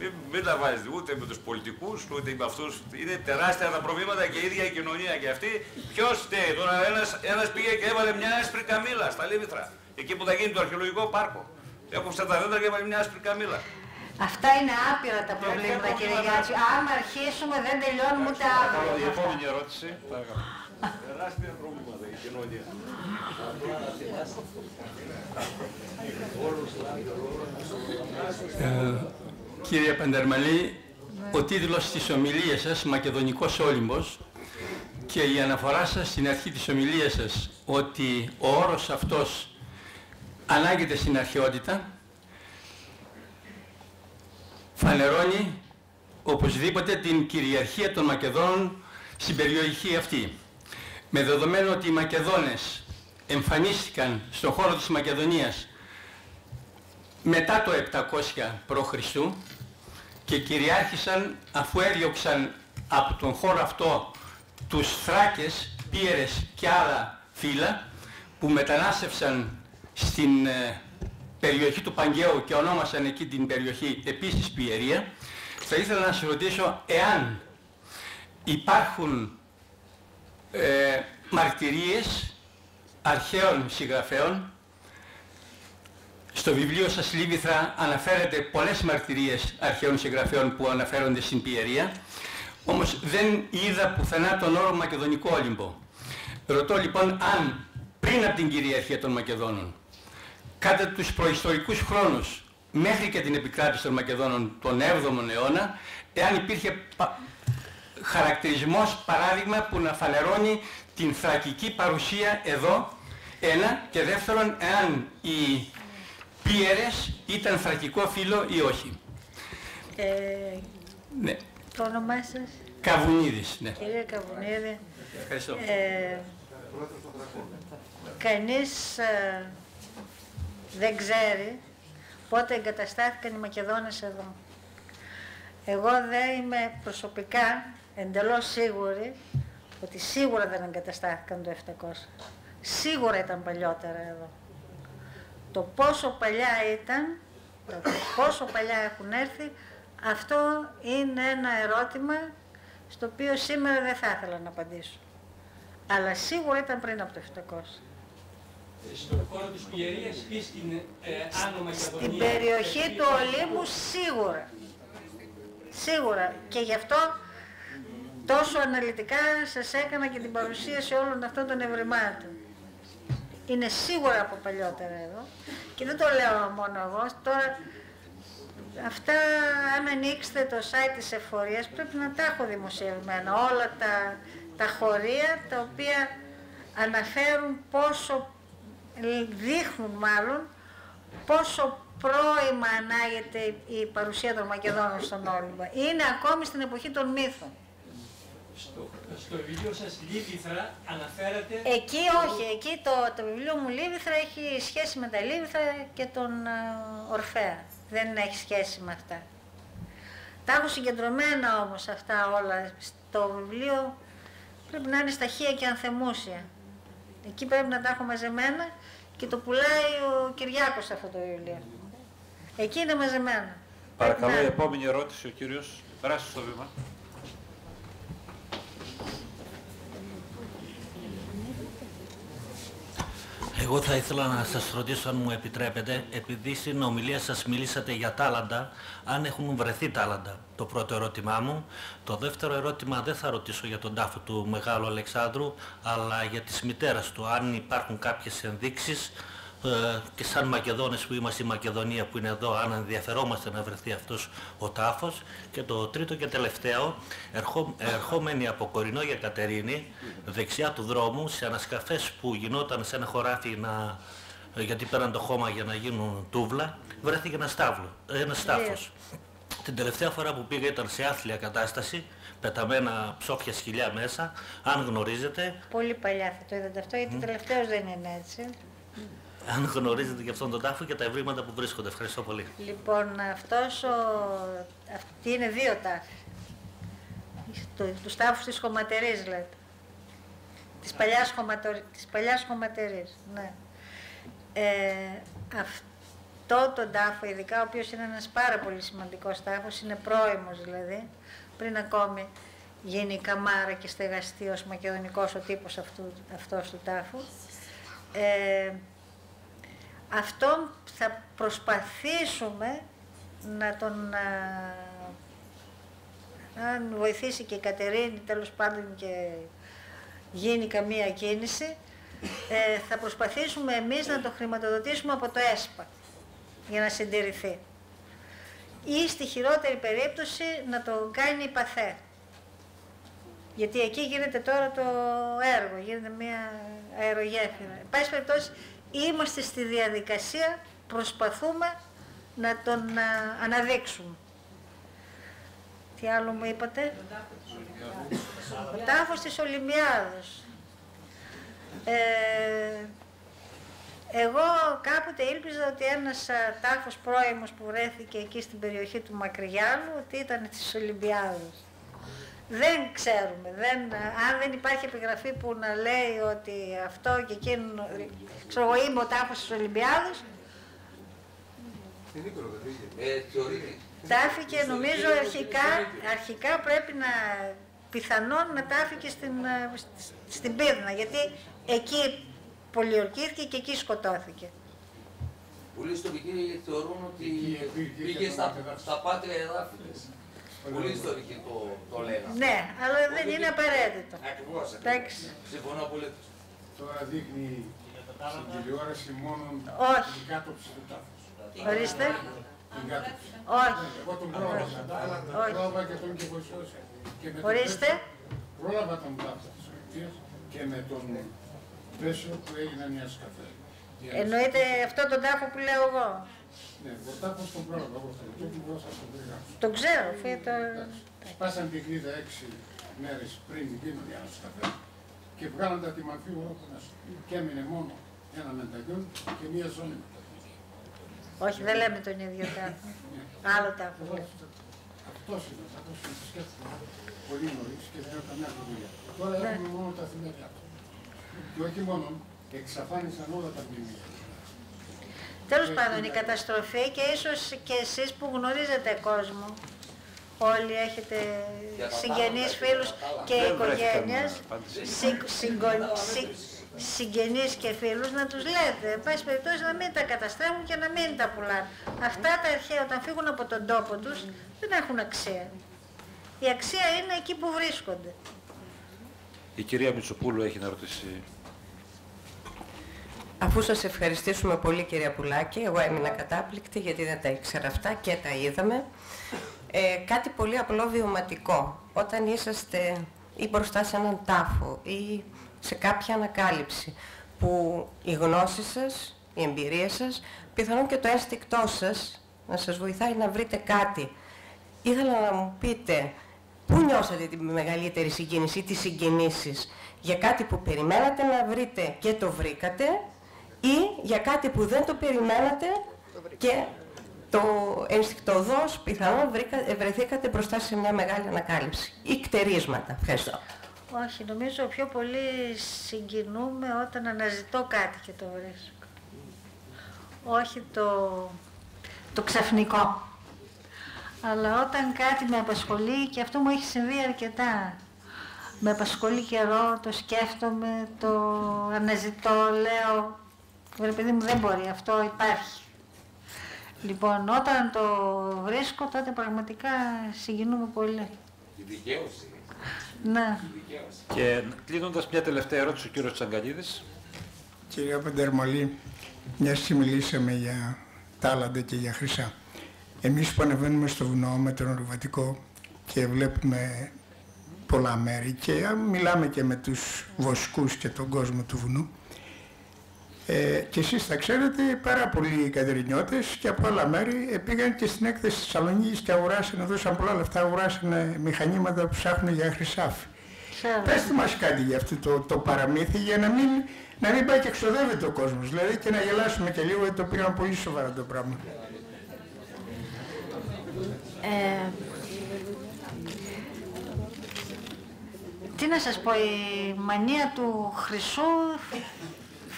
Μην, μην τα βάζετε ούτε με τους πολιτικούς, ούτε με αυτούς. Είναι τεράστια τα προβλήματα και η ίδια η κοινωνία και αυτή. Ποιος φταίει; Τώρα, ένας, ένας πήγε και έβαλε μια άσπρη καμήλα στα Λίβηθρα. Εκεί που θα γίνει το αρχαιολογικό πάρκο. Έκοψε τα δέντρα και έβαλε μια άσπρη καμήλα. Αυτά είναι άπειρα τα προβλήματα κύριε Γιάννη. Άμα αρχίσουμε δεν τελειώνουμε ούτε Παρακαλώ, η αύριο. επόμενη ερώτηση. Παρακαλώ. Τεράστια προβλήματα η κοινωνία. Ε, κύριε Πανταρμαλή, ο τίτλος της ομιλίας σας, Μακεδονικός Όλυμπος, και η αναφορά σας στην αρχή της ομιλίας σας, ότι ο όρος αυτός ανάγεται στην αρχαιότητα, φανερώνει οπωσδήποτε την κυριαρχία των Μακεδόνων στην περιοχή αυτή. Με δεδομένο ότι οι Μακεδόνες εμφανίστηκαν στον χώρο της Μακεδονίας μετά το 700 π.Χ. και κυριάρχησαν αφού έδιωξαν από τον χώρο αυτό τους Θράκες, Πίερες και άλλα φύλλα που μετανάστευσαν στην ε, περιοχή του Παγκαίου και ονόμασαν εκεί την περιοχή επίσης Πιερία, θα ήθελα να σας ρωτήσω εάν υπάρχουν ε, μαρτυρίες αρχαίων συγγραφέων στο βιβλίο σας Λίβηθρα αναφέρετε πολλές μαρτυρίες αρχαίων συγγραφέων που αναφέρονται στην Πιερία, όμως δεν είδα πουθενά τον όρο Μακεδονικό Όλυμπο. Ρωτώ λοιπόν αν πριν από την κυριαρχία των Μακεδόνων, κατά τους προϊστορικούς χρόνους, μέχρι και την επικράτηση των Μακεδόνων τον 7ο αιώνα, εάν υπήρχε πα- χαρακτηρισμός, παράδειγμα που να φανερώνει την θρακική παρουσία εδώ, ένα, και δεύτερον, εάν οι πίερες ήταν θρακικό φύλλο ή όχι. Ε, Ναι. το όνομά σας, Καβουνίδης, ναι. κύριε Καβουνίδη. Ευχαριστώ. Ε, κανείς ε, δεν ξέρει πότε εγκαταστάθηκαν οι Μακεδόνες εδώ. Εγώ δεν είμαι προσωπικά εντελώς σίγουρη ότι σίγουρα δεν εγκαταστάθηκαν το 700. Σίγουρα ήταν παλιότερα εδώ. Το πόσο παλιά ήταν, το πόσο παλιά έχουν έρθει, αυτό είναι ένα ερώτημα στο οποίο σήμερα δεν θα ήθελα να απαντήσω. Αλλά σίγουρα ήταν πριν από το 700. Στον χώρο της Πιερίας ή στην ε, Άνω Μακεδονία. Στην περιοχή του Ολύμπου σίγουρα. Σίγουρα. Και γι' αυτό τόσο αναλυτικά σας έκανα και την παρουσίαση όλων αυτών των ευρημάτων. Είναι σίγουρα από παλιότερα εδώ. Και δεν το λέω μόνο εγώ. Τώρα αυτά, αν ανοίξετε το site της εφορίας, πρέπει να τα έχω δημοσιευμένα. Όλα τα, τα χωρία τα οποία αναφέρουν πόσο, δείχνουν μάλλον, πόσο πρώιμα ανάγεται η- η παρουσία των Μακεδόνων στον Όλυμπα. Είναι ακόμη στην εποχή των μύθων. στο βιβλίο σας Λίβηθρα αναφέρατε... Εκεί όχι, εκεί το, το βιβλίο μου Λίβηθρα έχει σχέση με τα Λίβηθρα και τον uh, Ορφέα. Δεν έχει σχέση με αυτά. Τα έχω συγκεντρωμένα όμως αυτά όλα στο βιβλίο. Πρέπει να είναι στα χεία και ανθεμούσια. Εκεί πρέπει να τα έχω μαζεμένα και το πουλάει ο Κυριάκος αυτό το βιβλίο. Εκεί είναι μαζεμένα. Παρακαλώ, η επόμενη ερώτηση ο κύριος. Περάσει στο βήμα. Εγώ θα ήθελα να σας ρωτήσω αν μου επιτρέπετε, επειδή στην ομιλία σας μιλήσατε για τάλαντα, αν έχουν βρεθεί τάλαντα. Το πρώτο ερώτημά μου. Το δεύτερο ερώτημα δεν θα ρωτήσω για τον τάφο του Μεγάλου Αλεξάνδρου, αλλά για τις μητέρας του. Αν υπάρχουν κάποιες ενδείξεις ε, και σαν Μακεδόνες που είμαστε η Μακεδονία που είναι εδώ, αν ενδιαφερόμαστε να βρεθεί αυτός ο τάφος. Και το τρίτο και τελευταίο, ερχό, ερχόμενοι από Κορινό για Κατερίνη, δεξιά του δρόμου, σε ανασκαφές που γινόταν σε ένα χωράφι να, γιατί πέραν το χώμα για να γίνουν τούβλα, βρέθηκε ένα, στάβλο, ένα στάφος. Την τελευταία φορά που πήγα ήταν σε άθλια κατάσταση, πεταμένα ψόφια σκυλιά μέσα, αν γνωρίζετε. Πολύ παλιά θα το είδατε αυτό, γιατί mm. τελευταίος δεν είναι έτσι αν γνωρίζετε και αυτόν τον τάφο και τα ευρήματα που βρίσκονται. Ευχαριστώ πολύ. Λοιπόν, αυτός ο... αυτοί είναι δύο τάφοι. Το, τους τάφους της χωματερής λέτε. Της παλιάς, χωματο... της παλιάς χωματερής, ναι. Ε, αυτό το τάφο ειδικά, ο οποίος είναι ένας πάρα πολύ σημαντικός τάφος, είναι πρώιμος δηλαδή, πριν ακόμη γίνει η καμάρα και στεγαστεί ως μακεδονικός ο τύπος αυτού, αυτός του τάφου. Ε, αυτό θα προσπαθήσουμε να τον αν βοηθήσει και η Κατερίνη τέλος πάντων και γίνει καμία κίνηση ε, θα προσπαθήσουμε εμείς να το χρηματοδοτήσουμε από το ΕΣΠΑ για να συντηρηθεί ή στη χειρότερη περίπτωση να το κάνει η ΠΑΘΕ γιατί εκεί γίνεται τώρα το έργο, γίνεται μια αερογέφυρα. Πάση περιπτώσει είμαστε στη διαδικασία, προσπαθούμε να τον αναδείξουμε. Τι άλλο μου είπατε; Ο τάφος της Ολυμπιάδος. Ε, εγώ κάποτε ήλπιζα ότι ένας τάφος πρώιμος που βρέθηκε εκεί στην περιοχή του Μακρυγιάλου ότι ήταν της Ολυμπιάδος. Δεν ξέρουμε. Δεν, αν δεν υπάρχει επιγραφή που να λέει ότι αυτό και εκείνο, ξέρω εγώ είμαι ο τάφος της Ολυμπιάδος, ε, τάφηκε νομίζω αρχικά, αρχικά πρέπει να πιθανόν να τάφηκε στην, στην Πύρνα, γιατί εκεί πολιορκήθηκε και εκεί σκοτώθηκε. Πολλοί ιστορικοί θεωρούν ότι πήγε στα, στα πάτρια εδάφη. Πολύ ιστορική το, το λένε. Ναι, αλλά δεν είναι απαραίτητο. Ακριβώς. Συμφωνώ πολύ. Τώρα δείχνει στην τηλεόραση μόνο Όχι. την κάτωψη του τάφους. Ορίστε. Την κάτωψη. Όχι. Εγώ τον πρόλαβα. Πρόλαβα και τον και βοηθώσα. Ορίστε. Πρόλαβα τον τάφο και με τον πλαίσιο που έγιναν οι ασκαφέ. Εννοείται αυτό τον τάφο που λέω εγώ. Ναι, Βορτάκο στον πρόλογο, εγώ στον Το ξέρω, φέτο. Σπάσαν την κλίδα έξι μέρες πριν γίνουν οι άλλοι καφέ και βγάλαν τα τιμαφή ολόκληρα και έμεινε μόνο ένα μεταγιόν και μία ζώνη μεταγιόν. Όχι, δεν λέμε τον ίδιο τάφο. Ναι. Άλλο τάφο. Αυτός είναι, αυτός είναι, σκέφτομαι πολύ νωρίς και δεν έκανα καμιά δουλειά. Τώρα ναι. έχουμε μόνο τα θεμέλια του. Και όχι μόνο, εξαφάνισαν όλα τα μνημεία. Τέλος πάντων, η καταστροφή και ίσως και εσείς που γνωρίζετε κόσμο, όλοι έχετε συγγενείς, φίλους και οικογένειες, συγγενείς και φίλους, να τους λέτε, πάση περιπτώσει να μην τα καταστρέφουν και να μην τα πουλάνε. Αυτά τα αρχαία όταν φύγουν από τον τόπο τους δεν έχουν αξία. Η αξία είναι εκεί που βρίσκονται. Η κυρία Μητσοπούλου έχει να ρωτήσει Αφού σας ευχαριστήσουμε πολύ κυρία Πουλάκη, εγώ έμεινα κατάπληκτη γιατί δεν τα ήξερα αυτά και τα είδαμε. Ε, κάτι πολύ απλό βιωματικό. Όταν είσαστε ή μπροστά σε έναν τάφο ή σε κάποια ανακάλυψη που η γνώση σας, η εμπειρία σας, πιθανόν και το ένστικτό σας να σας βοηθάει να βρείτε κάτι. Ήθελα να μου πείτε Πού νιώσατε τη μεγαλύτερη συγκίνηση ή τις συγκινήσεις; Για κάτι που περιμένατε να βρείτε και το βρήκατε ή για κάτι που δεν το περιμένατε και το ενστικτοδός πιθανόν βρήκα, βρεθήκατε μπροστά σε μια μεγάλη ανακάλυψη ή κτερίσματα. Ευχαριστώ. Όχι, νομίζω πιο πολύ συγκινούμε όταν αναζητώ κάτι και το βρίσκω. Όχι το, το ξαφνικό. Αλλά όταν κάτι με απασχολεί, και αυτό μου έχει συμβεί αρκετά, με απασχολεί καιρό, το σκέφτομαι, το αναζητώ, λέω, βρε παιδί μου δεν μπορεί, αυτό υπάρχει. Λοιπόν, όταν το βρίσκω, τότε πραγματικά συγκινούμε πολύ. Η δικαίωση. Ναι. Και κλείνοντας μια τελευταία ερώτηση ο κύριος Τσαγκαλίδης. Κυρία Παντερμολή, μια και μιλήσαμε για τάλαντα και για χρυσά. Εμείς που ανεβαίνουμε στο βουνό με τον ορειβατικό και βλέπουμε πολλά μέρη και μιλάμε και με τους βοσκούς και τον κόσμο του βουνού, ε, και εσείς θα ξέρετε, πάρα πολλοί κατερινιώτες και από άλλα μέρη πήγαν και στην έκθεση της Θεσσαλονίκης και αγοράσανε, δώσαν πολλά λεφτά, αγοράσανε μηχανήματα που ψάχνουν για χρυσάφι. Πεςτε μας κάτι για αυτό το, το παραμύθι για να μην, να μην πάει και εξοδεύεται ο κόσμος, δηλαδή και να γελάσουμε και λίγο γιατί το πήραμε πολύ σοβαρά το πράγμα. Ε, τι να σας πω, η μανία του χρυσού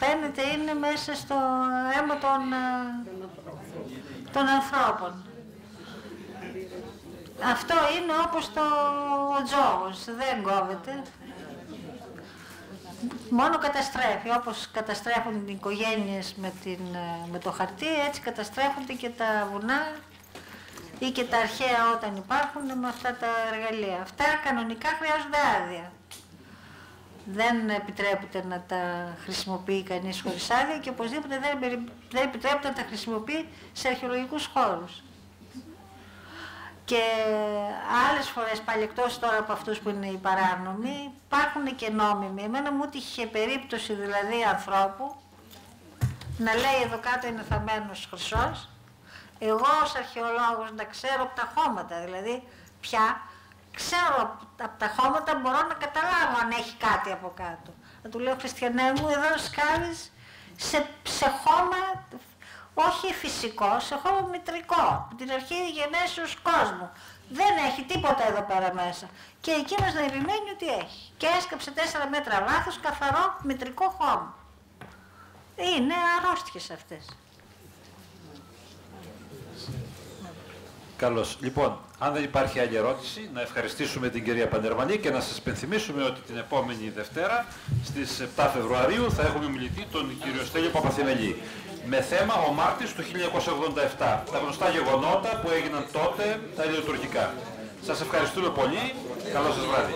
φαίνεται είναι μέσα στο αίμα των, ε, των ανθρώπων. Αυτό είναι όπως το ο τζόγος, δεν κόβεται. Μόνο καταστρέφει, όπως καταστρέφουν οι οικογένειες με, την, ε, με το χαρτί, έτσι καταστρέφονται και τα βουνά ή και τα αρχαία όταν υπάρχουν με αυτά τα εργαλεία. Αυτά κανονικά χρειάζονται άδεια δεν επιτρέπεται να τα χρησιμοποιεί κανείς χωρίς άδεια και οπωσδήποτε δεν, δεν επιτρέπεται να τα χρησιμοποιεί σε αρχαιολογικούς χώρους. Και άλλες φορές, πάλι εκτός τώρα από αυτούς που είναι οι παράνομοι, υπάρχουν και νόμιμοι. Εμένα μου είχε περίπτωση δηλαδή ανθρώπου να λέει εδώ κάτω είναι θαμένος χρυσός, εγώ ως αρχαιολόγος να ξέρω από τα χώματα, δηλαδή πια ξέρω από τα χώματα μπορώ να καταλάβω αν έχει κάτι από κάτω. Θα του λέω Χριστιανέ μου εδώ σκάβεις σε, σε χώμα όχι φυσικό, σε χώμα μητρικό, την αρχή γενέσεως κόσμου. Δεν έχει τίποτα εδώ πέρα μέσα. Και εκείνος να επιμένει ότι έχει. Και έσκαψε 4 μέτρα βάθος καθαρό μητρικό χώμα. Είναι αρρώστιες αυτές. Καλώς. Λοιπόν, αν δεν υπάρχει άλλη ερώτηση, να ευχαριστήσουμε την κυρία Παντερμανή και να σας υπενθυμίσουμε ότι την επόμενη Δευτέρα στις 7 Φεβρουαρίου θα έχουμε μιλητή τον κύριο Στέλιο Παπαθημελή με θέμα ο Μάρτη του 1987, τα γνωστά γεγονότα που έγιναν τότε τα ελληνοτουρκικά. Σας ευχαριστούμε πολύ. Καλό σας βράδυ.